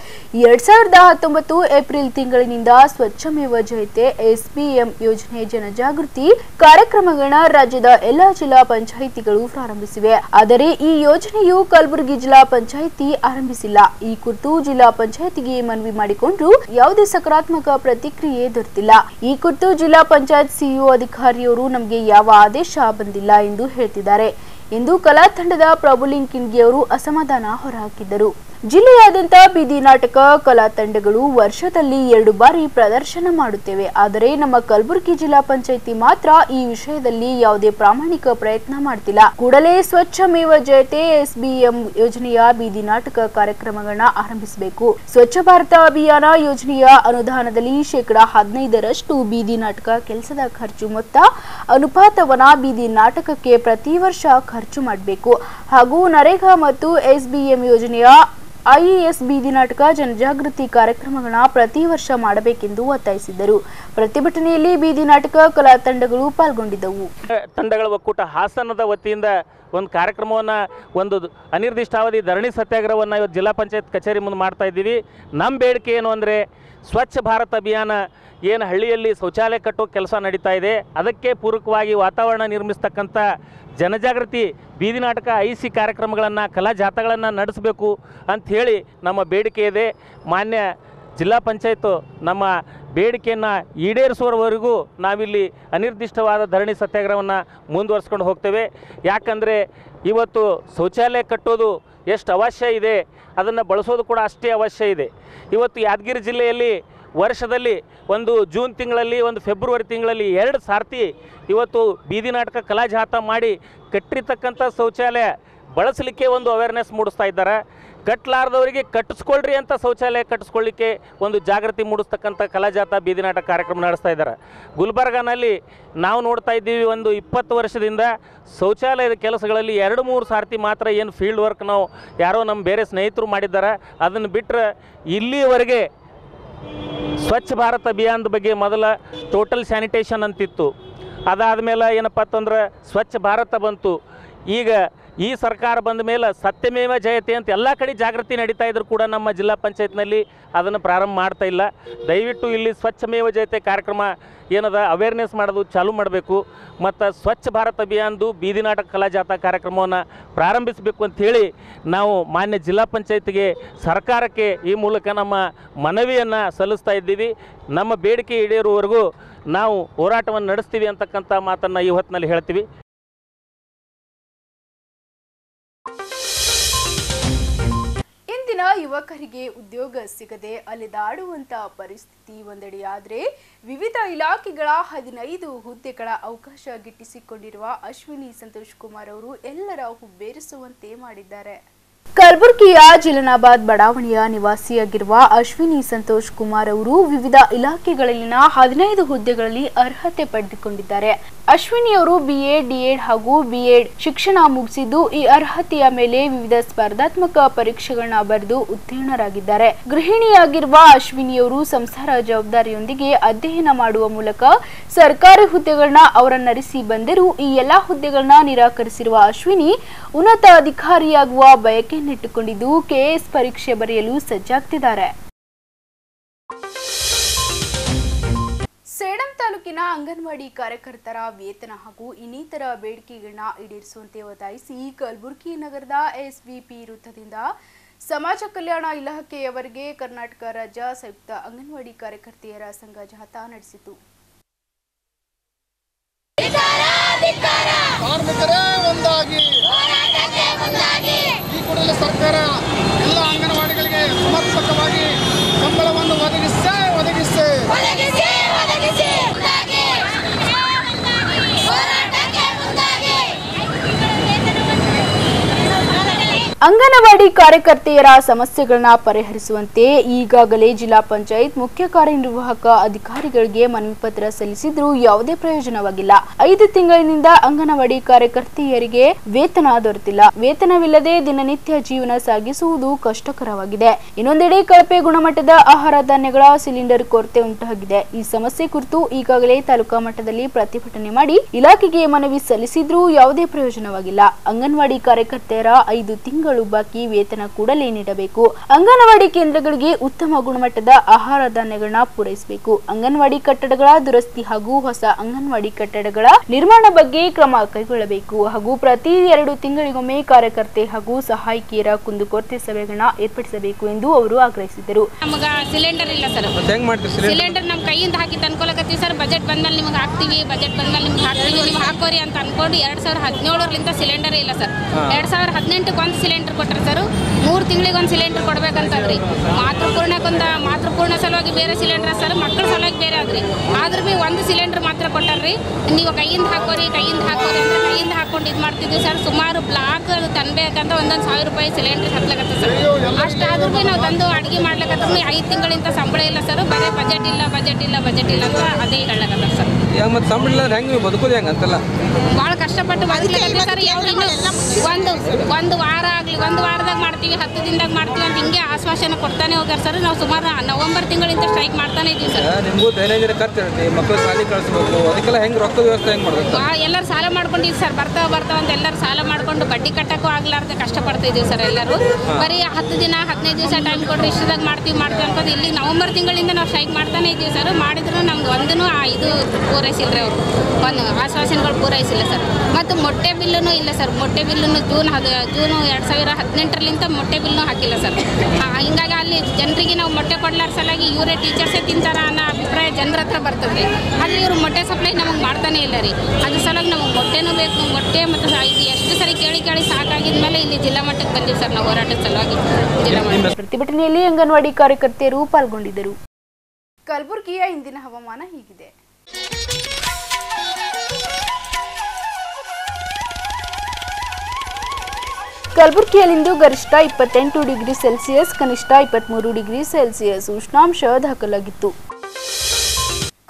ಎರಡ್ ಸಾವಿರದ ಹತ್ತೊಂಬತ್ತು ಏಪ್ರಿಲ್ ತಿಂಗಳಿನಿಂದ ಸ್ವಚ್ಛಮೇವ ಜಯತೆ ಎಸ್ಬಿಎಂ ಯೋಜನೆ ಜನಜಾಗೃತಿ ಕಾರ್ಯಕ್ರಮಗಳ ರಾಜ್ಯದ ಎಲ್ಲ ಜಿಲ್ಲಾ ಪಂಚಾಯಿತಿಗಳು ಪ್ರಾರಂಭಿಸಿವೆ. ಆದರೆ ಈ ಯೋಜನೆಯು ಕಲಬುರಗಿ ಜಿಲ್ಲಾ ಪಂಚಾಯಿತಿ ಆರಂಭಿಸಿಲ್ಲ. ಈ ಕುರಿತು ಜಿಲ್ಲಾ ಪಂಚಾಯಿತಿಗೆ ಮನವಿ ಮಾಡಿಕೊಂಡು ಯಾವುದೇ ಸಕಾರಾತ್ಮಕ ಪ್ರತಿಕ್ರಿಯೆ ದೊರೆತಿಲ್ಲ. ಈ ಕುರಿತು ಜಿಲ್ಲಾ ಪಂಚಾಯತ್ ಸಿಇಒ ಅಧಿಕಾರಿಯವರು ನಮಗೆ ಯಾವ ಆದೇಶ ಬಂದಿಲ್ಲ ಎಂದು ಹೇಳ್ತಿದ್ದಾರೆ. ಎಂದು ಕಲಾ ತಂಡದ ಪ್ರಭುಲಿಂಗ್ ಕಿಂಡ್ಗಿ ಅವರು ಅಸಮಾಧಾನ ಹೊರಹಾಕಿದ್ದರು. ಜಿಲ್ಲೆಯಾದ್ಯಂತ ಬೀದಿ ನಾಟಕ, ಕಲಾ ತಂಡಗಳು ವರ್ಷದಲ್ಲಿ ಎರಡು ಬಾರಿ ಪ್ರದರ್ಶನ ಮಾಡುತ್ತೇವೆ. ಆದರೆ ನಮ್ಮ ಕಲಬುರಗಿ ಜಿಲ್ಲಾ ಪಂಚಾಯಿತಿ ಮಾತ್ರ ಈ ವಿಷಯದಲ್ಲಿ ಯಾವುದೇ ಪ್ರಾಮಾಣಿಕ ಪ್ರಯತ್ನ ಮಾಡ್ತಿಲ್ಲ. ಕೂಡಲೇ ಸ್ವಚ್ಛ ಮೇವ ಜಯತೆ ಎಸ್ಬಿಎಂ ಯೋಜನೆಯ ಬೀದಿ ನಾಟಕ ಕಾರ್ಯಕ್ರಮಗಳನ್ನ ಆರಂಭಿಸಬೇಕು. ಸ್ವಚ್ಛ ಭಾರತ ಅಭಿಯಾನ ಯೋಜನೆಯ ಅನುದಾನದಲ್ಲಿ ಶೇಕಡಾ ಹದಿನೈದರಷ್ಟು ಬೀದಿ ನಾಟಕ ಕೆಲಸದ ಖರ್ಚು ಮೊತ್ತ ಅನುಪಾತವನ ಬೀದಿ ನಾಟಕಕ್ಕೆ ಪ್ರತಿ ವರ್ಷ ಖರ್ಚು ಮಾಡಬೇಕು. ಹಾಗೂ ನರೇಗಾ ಮತ್ತು ಎಸ್ಬಿಎಂ ಯೋಜನೆಯ ಐಎಎಸ್ ಬೀದಿ ನಾಟಕ ಜನಜಾಗೃತಿ ಕಾರ್ಯಕ್ರಮಗಳನ್ನ ಪ್ರತಿ ವರ್ಷ ಮಾಡಬೇಕೆಂದು ಒತ್ತಾಯಿಸಿದರು ಪ್ರತಿಭಟನೆಯಲ್ಲಿ ಬೀದಿ ನಾಟಕ ಕಲಾ ತಂಡಗಳು ಪಾಲ್ಗೊಂಡಿದ್ದವು. ತಂಡಗಳ ಒಕ್ಕೂಟ ಹಾಸನದ ವತಿಯಿಂದ ಒಂದು ಕಾರ್ಯಕ್ರಮವನ್ನು, ಒಂದು ಅನಿರ್ದಿಷ್ಟಾವಧಿ ಧರಣಿ ಸತ್ಯಾಗ್ರಹವನ್ನು ಇವತ್ತು ಜಿಲ್ಲಾ ಪಂಚಾಯತ್ ಕಚೇರಿ ಮುಂದೆ ಮಾಡ್ತಾ ಇದ್ದೀವಿ. ನಮ್ಮ ಬೇಡಿಕೆ ಏನು ಅಂದರೆ ಸ್ವಚ್ಛ ಭಾರತ್ ಅಭಿಯಾನ ಏನು ಹಳ್ಳಿಯಲ್ಲಿ ಶೌಚಾಲಯ ಕಟ್ಟೋ ಕೆಲಸ ನಡೀತಾ ಇದೆ, ಅದಕ್ಕೆ ಪೂರಕವಾಗಿ ವಾತಾವರಣ ನಿರ್ಮಿಸ್ತಕ್ಕಂಥ ಜನಜಾಗೃತಿ, ಬೀದಿ ನಾಟಕ ಐ ಸಿ ಕಾರ್ಯಕ್ರಮಗಳನ್ನು, ಕಲಾ ಜಾಥಾಗಳನ್ನು ನಡೆಸಬೇಕು ಅಂಥೇಳಿ ನಮ್ಮ ಬೇಡಿಕೆ ಇದೆ. ಮಾನ್ಯ ಜಿಲ್ಲಾ ಪಂಚಾಯತ್ ನಮ್ಮ ಬೇಡಿಕೆಯನ್ನು ಈಡೇರಿಸುವವರೆಗೂ ನಾವಿಲ್ಲಿ ಅನಿರ್ದಿಷ್ಟವಾದ ಧರಣಿ ಸತ್ಯಾಗ್ರಹವನ್ನು ಮುಂದುವರಿಸ್ಕೊಂಡು ಹೋಗ್ತೇವೆ. ಯಾಕಂದರೆ ಇವತ್ತು ಶೌಚಾಲಯ ಕಟ್ಟೋದು ಎಷ್ಟು ಅವಶ್ಯ ಇದೆ ಅದನ್ನು ಬಳಸೋದು ಕೂಡ ಅಷ್ಟೇ ಅವಶ್ಯ ಇದೆ. ಇವತ್ತು ಯಾದಗಿರಿ ಜಿಲ್ಲೆಯಲ್ಲಿ ವರ್ಷದಲ್ಲಿ ಒಂದು ಜೂನ್ ತಿಂಗಳಲ್ಲಿ, ಒಂದು ಫೆಬ್ರವರಿ ತಿಂಗಳಲ್ಲಿ ಎರಡು ಸಾರ್ತಿ ಇವತ್ತು ಬೀದಿ ನಾಟಕ ಕಲಾ ಜಾಥಾ ಮಾಡಿ ಕಟ್ಟಿರ್ತಕ್ಕಂಥ ಶೌಚಾಲಯ ಬಳಸಲಿಕ್ಕೆ ಒಂದು ಅವೇರ್ನೆಸ್ ಮೂಡಿಸ್ತಾ ಇದ್ದಾರೆ. ಕಟ್ಟಲಾರ್ದವರಿಗೆ ಕಟ್ಟಿಸ್ಕೊಳ್ರಿ ಅಂತ ಶೌಚಾಲಯ ಕಟ್ಟಿಸ್ಕೊಳ್ಳಿಕ್ಕೆ ಒಂದು ಜಾಗೃತಿ ಮೂಡಿಸ್ತಕ್ಕಂಥ ಕಲಾಜಾತ ಬೀದಿನಾಟ ಕಾರ್ಯಕ್ರಮ ನಡೆಸ್ತಾ ಇದ್ದಾರೆ. ಗುಲ್ಬರ್ಗಾನಲ್ಲಿ ನಾವು ನೋಡ್ತಾ ಇದ್ದೀವಿ ಒಂದು ಇಪ್ಪತ್ತು ವರ್ಷದಿಂದ ಶೌಚಾಲಯದ ಕೆಲಸಗಳಲ್ಲಿ ಎರಡು ಮೂರು ಸಾರ್ತಿ ಮಾತ್ರ ಏನು ಫೀಲ್ಡ್ ವರ್ಕ್ ನಾವು ಯಾರೋ ನಮ್ಮ ಬೇರೆ ಸ್ನೇಹಿತರು ಮಾಡಿದ್ದಾರೆ. ಅದನ್ನು ಬಿಟ್ಟರೆ ಇಲ್ಲಿಯವರೆಗೆ ಸ್ವಚ್ಛ ಭಾರತ್ ಅಭಿಯಾನದ ಬಗ್ಗೆ ಮೊದಲ ಟೋಟಲ್ ಸ್ಯಾನಿಟೇಷನ್ ಅಂತಿತ್ತು. ಅದಾದಮೇಲೆ ಏನಪ್ಪ ಅಂತಂದ್ರೆ ಸ್ವಚ್ಛ ಭಾರತ ಬಂತು. ಈಗ ಈ ಸರ್ಕಾರ ಬಂದ ಮೇಲೆ ಸತ್ಯಮೇವ ಜಯತೆ ಅಂತ ಎಲ್ಲ ಕಡೆ ಜಾಗೃತಿ ನಡೀತಾ ಇದ್ರು ಕೂಡ ನಮ್ಮ ಜಿಲ್ಲಾ ಪಂಚಾಯತ್ನಲ್ಲಿ ಅದನ್ನು ಪ್ರಾರಂಭ ಮಾಡ್ತಾ ಇಲ್ಲ. ದಯವಿಟ್ಟು ಇಲ್ಲಿ ಸ್ವಚ್ಛಮೇವ ಜಯತೆ ಕಾರ್ಯಕ್ರಮ ಏನದ ಅವೇರ್ನೆಸ್ ಮಾಡೋದು ಚಾಲೂ ಮಾಡಬೇಕು. ಮತ್ತು ಸ್ವಚ್ಛ ಭಾರತ್ ಅಭಿಯಾನದು ಬೀದಿ ನಾಟಕ ಕಲಾ ಜಾಥಾ ಕಾರ್ಯಕ್ರಮವನ್ನು ಪ್ರಾರಂಭಿಸಬೇಕು ಅಂಥೇಳಿ ನಾವು ಮಾನ್ಯ ಜಿಲ್ಲಾ ಪಂಚಾಯತ್ಗೆ ಸರ್ಕಾರಕ್ಕೆ ಈ ಮೂಲಕ ನಮ್ಮ ಮನವಿಯನ್ನು ಸಲ್ಲಿಸ್ತಾ ಇದ್ದೀವಿ. ನಮ್ಮ ಬೇಡಿಕೆ ಈಡೇರುವವರೆಗೂ ನಾವು ಹೋರಾಟವನ್ನು ನಡೆಸ್ತೀವಿ ಅಂತಕ್ಕಂಥ ಮಾತನ್ನು ಈ ಹೊತ್ತಿನಲ್ಲಿ ಹೇಳ್ತೀವಿ. ಇಂದಿನ ಯುವಕರಿಗೆ ಉದ್ಯೋಗ ಸಿಗದೆ ಅಲೆದಾಡುವಂತ ಪರಿಸ್ಥಿತಿ ಒಂದೆಡೆಯಾದರೆ ವಿವಿಧ ಇಲಾಖೆಗಳ ಹದಿನೈದು ಹುದ್ದೆಗಳ ಅವಕಾಶ ಗಿಟ್ಟಿಸಿಕೊಂಡಿರುವ ಅಶ್ವಿನಿ ಸಂತೋಷ್ ಕುಮಾರ್ ಅವರು ಎಲ್ಲರ ಹುಬ್ಬೇರಿಸುವಂತೆ ಮಾಡಿದ್ದಾರೆ. ಕಲಬುರಗಿಯ ಜಿಲನಾಬಾದ್ ಬಡಾವಣೆಯ ನಿವಾಸಿಯಾಗಿರುವ ಅಶ್ವಿನಿ ಸಂತೋಷ್ ಕುಮಾರ್ ಅವರು ವಿವಿಧ ಇಲಾಖೆಗಳಲ್ಲಿನ ಹದಿನೈದು ಹುದ್ದೆಗಳಲ್ಲಿ ಅರ್ಹತೆ ಪಡೆದುಕೊಂಡಿದ್ದಾರೆ. ಅಶ್ವಿನಿ ಅವರು ಬಿಎಡ್ ಡಿಎಡ್ ಹಾಗೂ ಬಿಎಡ್ ಶಿಕ್ಷಣ ಮುಗಿಸಿದ್ದು, ಈ ಅರ್ಹತೆಯ ಮೇಲೆ ವಿವಿಧ ಸ್ಪರ್ಧಾತ್ಮಕ ಪರೀಕ್ಷೆಗಳನ್ನ ಬರೆದು ಉತ್ತೀರ್ಣರಾಗಿದ್ದಾರೆ. ಗೃಹಿಣಿಯಾಗಿರುವ ಅಶ್ವಿನಿಯವರು ಸಂಸಾರ ಜವಾಬ್ದಾರಿಯೊಂದಿಗೆ ಅಧ್ಯಯನ ಮಾಡುವ ಮೂಲಕ ಸರ್ಕಾರಿ ಹುದ್ದೆಗಳನ್ನ ಅವರನ್ನರಿಸಿ ಬಂದರೂ. ಈ ಎಲ್ಲಾ ಹುದ್ದೆಗಳನ್ನ ನಿರಾಕರಿಸಿರುವ ಅಶ್ವಿನಿ ಉನ್ನತ ಅಧಿಕಾರಿಯಾಗುವ ಬಯಕೆಯನ್ನಿಟ್ಟುಕೊಂಡಿದ್ದು ಕೆಎಸ್ ಪರೀಕ್ಷೆ ಬರೆಯಲು ಸಜ್ಜಾಗ್ತಿದ್ದಾರೆ. ಸೇಡಂ ತಾಲೂಕಿನ ಅಂಗನವಾಡಿ ಕಾರ್ಯಕರ್ತರ ವೇತನ ಹಾಗೂ ಇನ್ನಿತರ ಬೇಡಿಕೆಗಳನ್ನ ಈಡೇರಿಸುವಂತೆ ಒತ್ತಾಯಿಸಿ ಕಲಬುರಗಿ ನಗರದ ಎಸ್ವಿಪಿ ವೃತ್ತದಿಂದ ಸಮಾಜ ಕಲ್ಯಾಣ ಇಲಾಖೆಯವರಿಗೆ ಕರ್ನಾಟಕ ರಾಜ್ಯ ಸಂಯುಕ್ತ ಅಂಗನವಾಡಿ ಕಾರ್ಯಕರ್ತೆಯರ ಸಂಘ ಜಾಥಾ ನಡೆಸಿತು. ಕಾರ್ಮಿಕರೇ ಒಂದಾಗಿ. ಈ ಕೂಡಲೇ ಸರ್ಕಾರ ಎಲ್ಲ ಅಂಗನವಾಡಿಗಳಿಗೆ ಸಮರ್ಪಕವಾಗಿ ಸಂಬಳವನ್ನು ಒದಗಿಸೇ ಒದಗಿಸೇ. ಅಂಗನವಾಡಿ ಕಾರ್ಯಕರ್ತೆಯರ ಸಮಸ್ಯೆಗಳನ್ನ ಪರಿಹರಿಸುವಂತೆ ಈಗಾಗಲೇ ಜಿಲ್ಲಾ ಪಂಚಾಯತ್ ಮುಖ್ಯ ಕಾರ್ಯನಿರ್ವಾಹಕ ಅಧಿಕಾರಿಗಳಿಗೆ ಮನವಿ ಪತ್ರ ಸಲ್ಲಿಸಿದ್ರೂ ಯಾವುದೇ ಪ್ರಯೋಜನವಾಗಿಲ್ಲ. ಐದು ತಿಂಗಳಿನಿಂದ ಅಂಗನವಾಡಿ ಕಾರ್ಯಕರ್ತೆಯರಿಗೆ ವೇತನ ದೊರೆತಿಲ್ಲ. ವೇತನವಿಲ್ಲದೆ ದಿನನಿತ್ಯ ಜೀವನ ಸಾಗಿಸುವುದು ಕಷ್ಟಕರವಾಗಿದೆ. ಇನ್ನೊಂದೆಡೆ ಕಳಪೆ ಗುಣಮಟ್ಟದ ಆಹಾರ ಧಾನ್ಯಗಳ ಸಿಲಿಂಡರ್ ಕೊರತೆ ಉಂಟಾಗಿದೆ. ಈ ಸಮಸ್ಯೆ ಕುರಿತು ಈಗಾಗಲೇ ತಾಲೂಕಾ ಮಟ್ಟದಲ್ಲಿ ಪ್ರತಿಭಟನೆ ಮಾಡಿ ಇಲಾಖೆಗೆ ಮನವಿ ಸಲ್ಲಿಸಿದ್ರೂ ಯಾವುದೇ ಪ್ರಯೋಜನವಾಗಿಲ್ಲ. ಅಂಗನವಾಡಿ ಕಾರ್ಯಕರ್ತೆಯರ ಐದು ತಿಂಗಳು ಬಾಕಿ ವೇತನ ಕೂಡಲೇ ನೀಡಬೇಕು. ಅಂಗನವಾಡಿ ಕೇಂದ್ರಗಳಿಗೆ ಉತ್ತಮ ಗುಣಮಟ್ಟದ ಆಹಾರ ಧಾನ್ಯಗಳನ್ನ ಪೂರೈಸಬೇಕು. ಅಂಗನವಾಡಿ ಕಟ್ಟಡಗಳ ದುರಸ್ತಿ ಹಾಗೂ ಹೊಸ ಅಂಗನವಾಡಿ ಕಟ್ಟಡಗಳ ನಿರ್ಮಾಣ ಬಗ್ಗೆ ಕ್ರಮ ಕೈಗೊಳ್ಳಬೇಕು. ಹಾಗೂ ಪ್ರತಿ ಎರಡು ತಿಂಗಳಿಗೊಮ್ಮೆ ಕಾರ್ಯಕರ್ತೆ ಹಾಗೂ ಸಹಾಯಕಿಯರ ಕುಂದುಕೊರತೆ ಸಭೆಗಳನ್ನ ಏರ್ಪಡಿಸಬೇಕು ಎಂದು ಅವರು ಆಗ್ರಹಿಸಿದರು. ನಮಗ ಸಿಲಿಂಡರ್ ಇಲ್ಲ ಸರ್. ಸಿಲಿಂಡರ್? ನಮ್ಮ ಕೈಯಿಂದ ಹಾಕಿ ತಂದ್ಕೊಳಕತ್ತೀವಿ ಸರ್. ಬಜೆಟ್ ಬಂದ್ಮೇಲೆ ನಿಮ್ಗೆ ಹಾಕ್ತೀವಿ ಬಜೆಟ್ ಬಂದ್ಮೇಲೆ ನಿಮ್ಗೆ ಹಾಕ್ತೀವಿ ನೀವು ಹಾಕೋರಿ ಅಂತ ಅನ್ಕೊಂಡು ಎರಡ್ ಸಾವಿರದ ಹದಿನೇಳರಿಂದ ಸಿಲಿಂಡರ್ ಇಲ್ಲ ಸರ್. ಎರಡ್ ಸಾವಿರ ಹದಿನೆಂಟಕ್ಕೆ ಒಂದು ಸಿಲಿಂಡರ್ ಕೊಟ್ರಿ ಸರ್. ಮೂರು ತಿಂಗಳಿಗೆ ಒಂದು ಸಿಲಿಂಡರ್ ಕೊಡ್ಬೇಕಂತದ್ರಿ. ಮಾತೃಪೂರ್ಣಕ್ಕೊಂದ ಮಾತೃಪೂರ್ಣ ಸಲುವಾಗಿ ಬೇರೆ ಸಿಲಿಂಡರ್ ಸರ್ ಮಕ್ಕಳ ಸಲುವಾಗಿ ಬೇರೆ ಆದ್ರಿ. ಆದ್ರೂ ಭೀ ಒಂದು ಸಿಲಿಂಡರ್ ಮಾತ್ರ ಕೊಟ್ಟಾರ್ರಿ ನೀವು ಕೈಯಿಂದ ಹಾಕೋರಿ ಕೈಯಿಂದ ಹಾಕೋರಿ ಅಂದ್ರೆ ಕೈಯಿಂದ ಹಾಕೊಂಡು ಇದು ಮಾಡ್ತಿದ್ವಿ ಸರ್. ಸುಮಾರು ಬ್ಲಾಕ್ ತನ್ಬೇಕಂತ ಒಂದೊಂದು ಸಾವಿರ ರೂಪಾಯಿ ಸಿಲಿಂಡರ್ ಹತ್ಲಕತ್ತ ಸರ್. ಅಷ್ಟಾದ್ರೂ ಭೀ ನಾವು ತಂದು ಅಡುಗೆ ಮಾಡ್ಲಕತ್ತೀವಿ ಐದು ತಿಂಗಳಿಂದ ಸಂಬಳ ಇಲ್ಲ ಸರ್. ಬರೀ ಬಜೆಟ್ ಇಲ್ಲ ಬಜೆಟ್ ಇಲ್ಲ ಬಜೆಟ್ ಇಲ್ಲ ಅಂತ ಅದೇ ಹೇಳಕತ್ತಾರ ಸರ್. ಮತ್ತೆ ಸಂಬಳ ಇಲ್ಲ ಹೆಂಗ್ ನೀವು ಬದುಕೋದು ಹೆಂಗ್ ಅಂತಲ್ಲ? ಭಾಳ ಕಷ್ಟಪಟ್ಟು ಬದುಕಲಿಕ್ಕೆ ಸರ್. ಒಂದು ಒಂದು ವಾರ ಆಗಲಿ ಒಂದು ವಾರದಾಗ ಮಾಡ್ತೀವಿ ಹತ್ತು ದಿನದಾಗ ಮಾಡ್ತೀವಿ ಅಂತ ಹಿಂಗೆ ಆಶ್ವಾಸನೆ ಕೊಡ್ತಾನೆ ಹೋಗ್ಯಾರ ಸರ್. ನಾವು ಸುಮಾರು ನವೆಂಬರ್ ತಿಂಗಳಿಂದ ಸ್ಟ್ರೈಕ್ ಮಾಡ್ತಾನೆ ಇದ್ದೀವಿ ಸರ್. ನಿಮಗೂ ದೈನಂದಿನ ಖರ್ಚು ಇರುತ್ತೆ. ಮಕ್ಕಳು ಕಳಿಸ್ಬೇಕು. ಅದಕ್ಕೆಲ್ಲ ಹೆಂಗೆ ರೊಕ್ಕದ ವ್ಯವಸ್ಥೆ ಹೆಂಗೆ ಮಾಡ್ಬೇಕು ಎಲ್ಲರೂ ಸಾಲ ಮಾಡ್ಕೊಂಡಿದ್ವಿ ಸರ್. ಬರ್ತಾ ಬರ್ತಾವ ಅಂತ ಎಲ್ಲರೂ ಸಾಲ ಮಾಡ್ಕೊಂಡು ಬಡ್ಡಿ ಕಟ್ಟಕ್ಕೂ ಆಗ್ಲಾರ್ದೆ ಕಷ್ಟಪಡ್ತಾ ಇದೀವಿ ಸರ್ ಎಲ್ಲರೂ. ಬರೀ ಹತ್ತು ದಿನ ಹದಿನೈದು ದಿವಸ ಟೈಮ್ ಕೊಟ್ಟರೆ ಇಷ್ಟದಾಗ ಮಾಡ್ತೀವಿ ಮಾಡ್ತೀವಿ ಅನ್ಕೊಂಡು ಇಲ್ಲಿ ನವೆಂಬರ್ ತಿಂಗಳಿಂದ ನಾವು ಸ್ಟ್ರೈಕ್ ಮಾಡ್ತಾನೆ ಇದ್ದೀವಿ ಸರ್. ಮಾಡಿದ್ರು ನಮ್ಗೆ ಒಂದೂ ಇದು ಪೂರೈಸಿಲ್ರಿ ಅವರು. ಒಂದು ಆಶ್ವಾಸನೆಗಳು ಪೂರೈಸಿಲ್ಲ ಸರ್. ಮತ್ತು ಮೊಟ್ಟೆ ಬಿಲ್ಲೂ ಇಲ್ಲ ಸರ್. ಮೊಟ್ಟೆ ಬಿಲ್ಲುನು ಜೂನ್ ಹದ ಜೂನು ಎರಡು ಸಾವಿರ ಹದಿನೆಂಟರಲ್ಲಿಂದ ಮೊಟ್ಟೆ ಬಿಲ್ನು ಹಾಕಿಲ್ಲ ಸರ್. ಆ, ಹಿಂಗಾಗಿ ಅಲ್ಲಿ ಜನರಿಗೆ ನಾವು ಮೊಟ್ಟೆ ಕೊಡ್ಲಾರ ಸಲಾಗಿ ಇವರೇ ಟೀಚರ್ಸೇ ತಿಂತಾರ ಅನ್ನೋ ಅಭಿಪ್ರಾಯ ಜನರ ಹತ್ರ ಬರ್ತದೆ. ಅಲ್ಲಿ ಇವರು ಮೊಟ್ಟೆ ಸಪ್ಲೈ ನಮಗೆ ಮಾಡ್ತಾನೆ ಇಲ್ಲ ರೀ. ಅದ್ರ ಸಲಾಗಿ ನಮಗೆ ಮೊಟ್ಟೆನೂ ಬೇಕು ಮೊಟ್ಟೆ ಮತ್ತು ಸಾ- ಇದು ಎಷ್ಟು ಸರಿ ಕೇಳಿ ಕೇಳಿ ಸಾಕಾಗಿದ್ಮೇಲೆ ಇಲ್ಲಿ ಜಿಲ್ಲಾ ಮಟ್ಟಕ್ಕೆ ಬಂದಿವಿ ಸರ್ ನಾವು ಹೋರಾಟದ ಸಲುವಾಗಿ ಜಿಲ್ಲಾ ಮಟ್ಟ ಪ್ರತಿಭಟನೆಯಲ್ಲಿ ಅಂಗನವಾಡಿ ಕಾರ್ಯಕರ್ತೆಯರು ಪಾಲ್ಗೊಂಡಿದ್ದರು. ಕಲಬುರಗಿಯ ಇಂದಿನ ಹವಾಮಾನ ಹೀಗಿದೆ. ಕಲಬುರಗಿಯಲ್ಲಿಂದು ಗರಿಷ್ಠ ಇಪ್ಪತ್ತೆಂಟು ಡಿಗ್ರಿ ಸೆಲ್ಸಿಯಸ್ ಕನಿಷ್ಠ ಇಪ್ಪತ್ಮೂರು ಡಿಗ್ರಿ ಸೆಲ್ಸಿಯಸ್ ಉಷ್ಣಾಂಶ ದಾಖಲಾಗಿತ್ತು.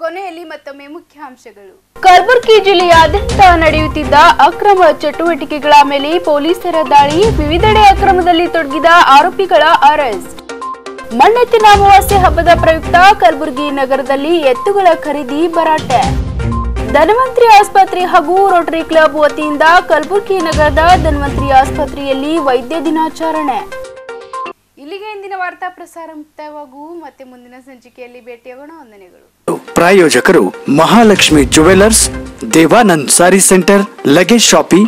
ಕೊನೆಯಲ್ಲಿ ಮತ್ತೊಮ್ಮೆ ಮುಖ್ಯಾಂಶಗಳು. ಕಲಬುರಗಿ ಜಿಲ್ಲೆಯಾದ್ಯಂತ ನಡೆಯುತ್ತಿದ್ದ ಅಕ್ರಮ ಚಟುವಟಿಕೆಗಳ ಮೇಲೆ ಪೊಲೀಸರ ದಾಳಿ ವಿವಿಧೆಡೆ ಅಕ್ರಮದಲ್ಲಿ ತೊಡಗಿದ ಆರೋಪಿಗಳ ಅರೆಸ್ಟ್. ಮಣ್ಣೆತ್ತಿನ ಅಮಾವಾಸ್ಯೆ ಹಬ್ಬದ ಪ್ರಯುಕ್ತ ಕಲಬುರಗಿ ನಗರದಲ್ಲಿ ಎತ್ತುಗಳ ಖರೀದಿ ಭರಾಟೆ. ಧನ್ವಂತ್ರಿ ಆಸ್ಪತ್ರೆ ಹಾಗೂ ರೋಟರಿ ಕ್ಲಬ್ ವತಿಯಿಂದ ಕಲಬುರಗಿ ನಗರದ ಧನ್ವಂತ್ರಿ ಆಸ್ಪತ್ರೆಯಲ್ಲಿ ವೈದ್ಯ ದಿನಾಚರಣೆ. ಇಲ್ಲಿಗೆ ಇಂದಿನ ವಾರ್ತಾ ಪ್ರಸಾರ ಮುಕ್ತಾಯವಾಗುವು ಮತ್ತೆ ಮುಂದಿನ ಸಂಚಿಕೆಯಲ್ಲಿ ಭೇಟಿಯಾಗೋಣ. ವಂದನೆಗಳು. ಪ್ರಾಯೋಜಕರು Mahalakshmi jewellers Devanand sari centre, luggage shoppe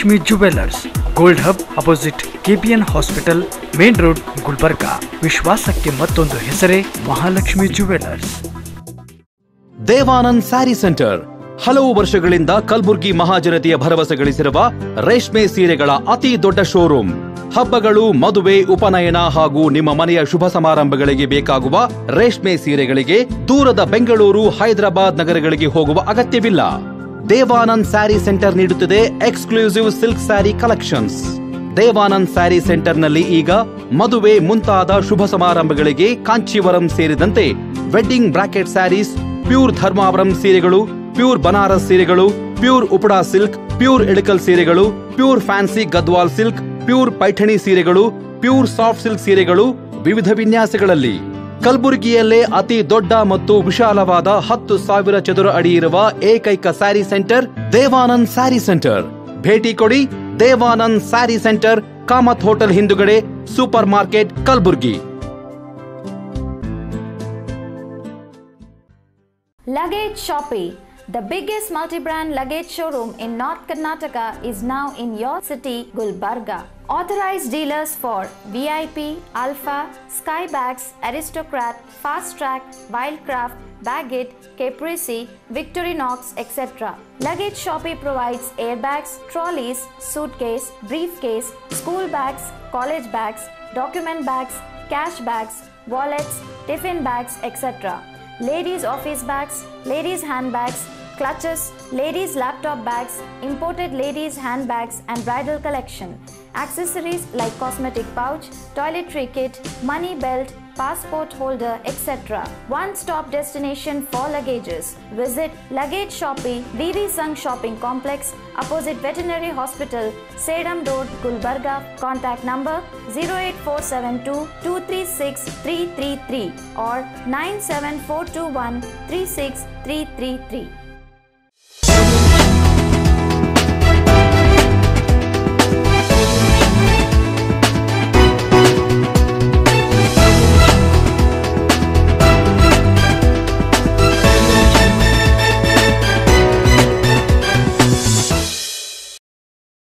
Mahalakshmi jewellers gold hub opposite KPN hospital main road Gulbarga. ವಿಶ್ವಾಸಕ್ಕೆ ಮತ್ತೊಂದು ಹೆಸರೇ ಮಹಾಲಕ್ಷ್ಮಿ ಜುವೆಲ್ಲರ್ಸ್ ದೇವಾನಂದ್ ಸ್ಯಾರಿ ಸೆಂಟರ್. ಹಲವು ವರ್ಷಗಳಿಂದ ಕಲ್ಬುರ್ಗಿ ಮಹಾಜನತೆಯ ಭರವಸೆ ಗಳಿಸಿರುವ ರೇಷ್ಮೆ ಸೀರೆಗಳ ಅತಿ ದೊಡ್ಡ ಶೋರೂಮ್ ಹಬ್ಬಗಳು, ಮದುವೆ, ಉಪನಯನ ಹಾಗೂ ನಿಮ್ಮ ಮನೆಯ ಶುಭ ಸಮಾರಂಭಗಳಿಗೆ ಬೇಕಾಗುವ ರೇಷ್ಮೆ ಸೀರೆಗಳಿಗೆ ದೂರದ ಬೆಂಗಳೂರು, ಹೈದರಾಬಾದ್ ನಗರಗಳಿಗೆ ಹೋಗುವ ಅಗತ್ಯವಿಲ್ಲ. ದೇವಾನಂದ್ ಸ್ಯಾರಿ ಸೆಂಟರ್ ನೀಡುತ್ತಿದೆ exclusive silk sari collections. Devanand sari ಸೆಂಟರ್ನಲ್ಲಿ ಈಗ ಮದುವೆ ಮುಂತಾದ ಶುಭ ಸಮಾರಂಭಗಳಿಗೆ ಕಾಂಚೀವರಂ ಸೇರಿದಂತೆ wedding brocade saris, pure Dharmavaram ಸೀರೆಗಳು, ಪ್ಯೂರ್ ಬನಾರಸ್ ಸೀರೆಗಳು, pure Uppada silk, pure Ilkal ಸೀರೆಗಳು, pure fancy Gadwal silk, pure Paithani ಸೀರೆಗಳು, ಪ್ಯೂರ್ ಸಾಫ್ಟ್ ಸಿಲ್ಕ್ ಸೀರೆಗಳು ವಿವಿಧ ವಿನ್ಯಾಸಗಳಲ್ಲಿ. ಕಲಬುರಗಿಯಲ್ಲೇ ಅತಿ ದೊಡ್ಡ ಮತ್ತು ವಿಶಾಲವಾದ ಹತ್ತು ಸಾವಿರ ಚದುರ ಅಡಿ ಇರುವ ಏಕೈಕ ಸ್ಯಾರಿ ಸೆಂಟರ್ ದೇವಾನಂದ್ ಸ್ಯಾರಿ ಸೆಂಟರ್. ಭೇಟಿ ಕೊಡಿ ದೇವಾನಂದ್ ಸ್ಯಾರಿ ಸೆಂಟರ್ ಕಾಮತ್ ಹೋಟೆಲ್ ಹಿಂದುಗಡೆ super market Kalburgi. Luggage Shoppe, the biggest multi-brand luggage showroom in North Karnataka is now in your city, Gulbarga. Authorized dealers for VIP, Alpha, Skybags, Aristocrat, Fast Track, Wildcraft, Baggett, Caprese, Victorinox, etc. Luggage Shoppe provides airbags, trolleys, suitcase, briefcase, school bags, college bags, document bags, cash bags, wallets, tiffin bags, etc ladies' office bags, ladies' handbags, clutches, ladies' laptop bags, imported ladies' handbags, and bridal collection. Accessories like cosmetic pouch, toiletry kit, money belt, passport holder, etc. One stop destination for luggages. Visit Luggage Shoppe, VV Sung Shopping Complex, opposite Veterinary Hospital, Sedam Road, Gulbarga. Contact number 08472 236 333 or 97421 36333.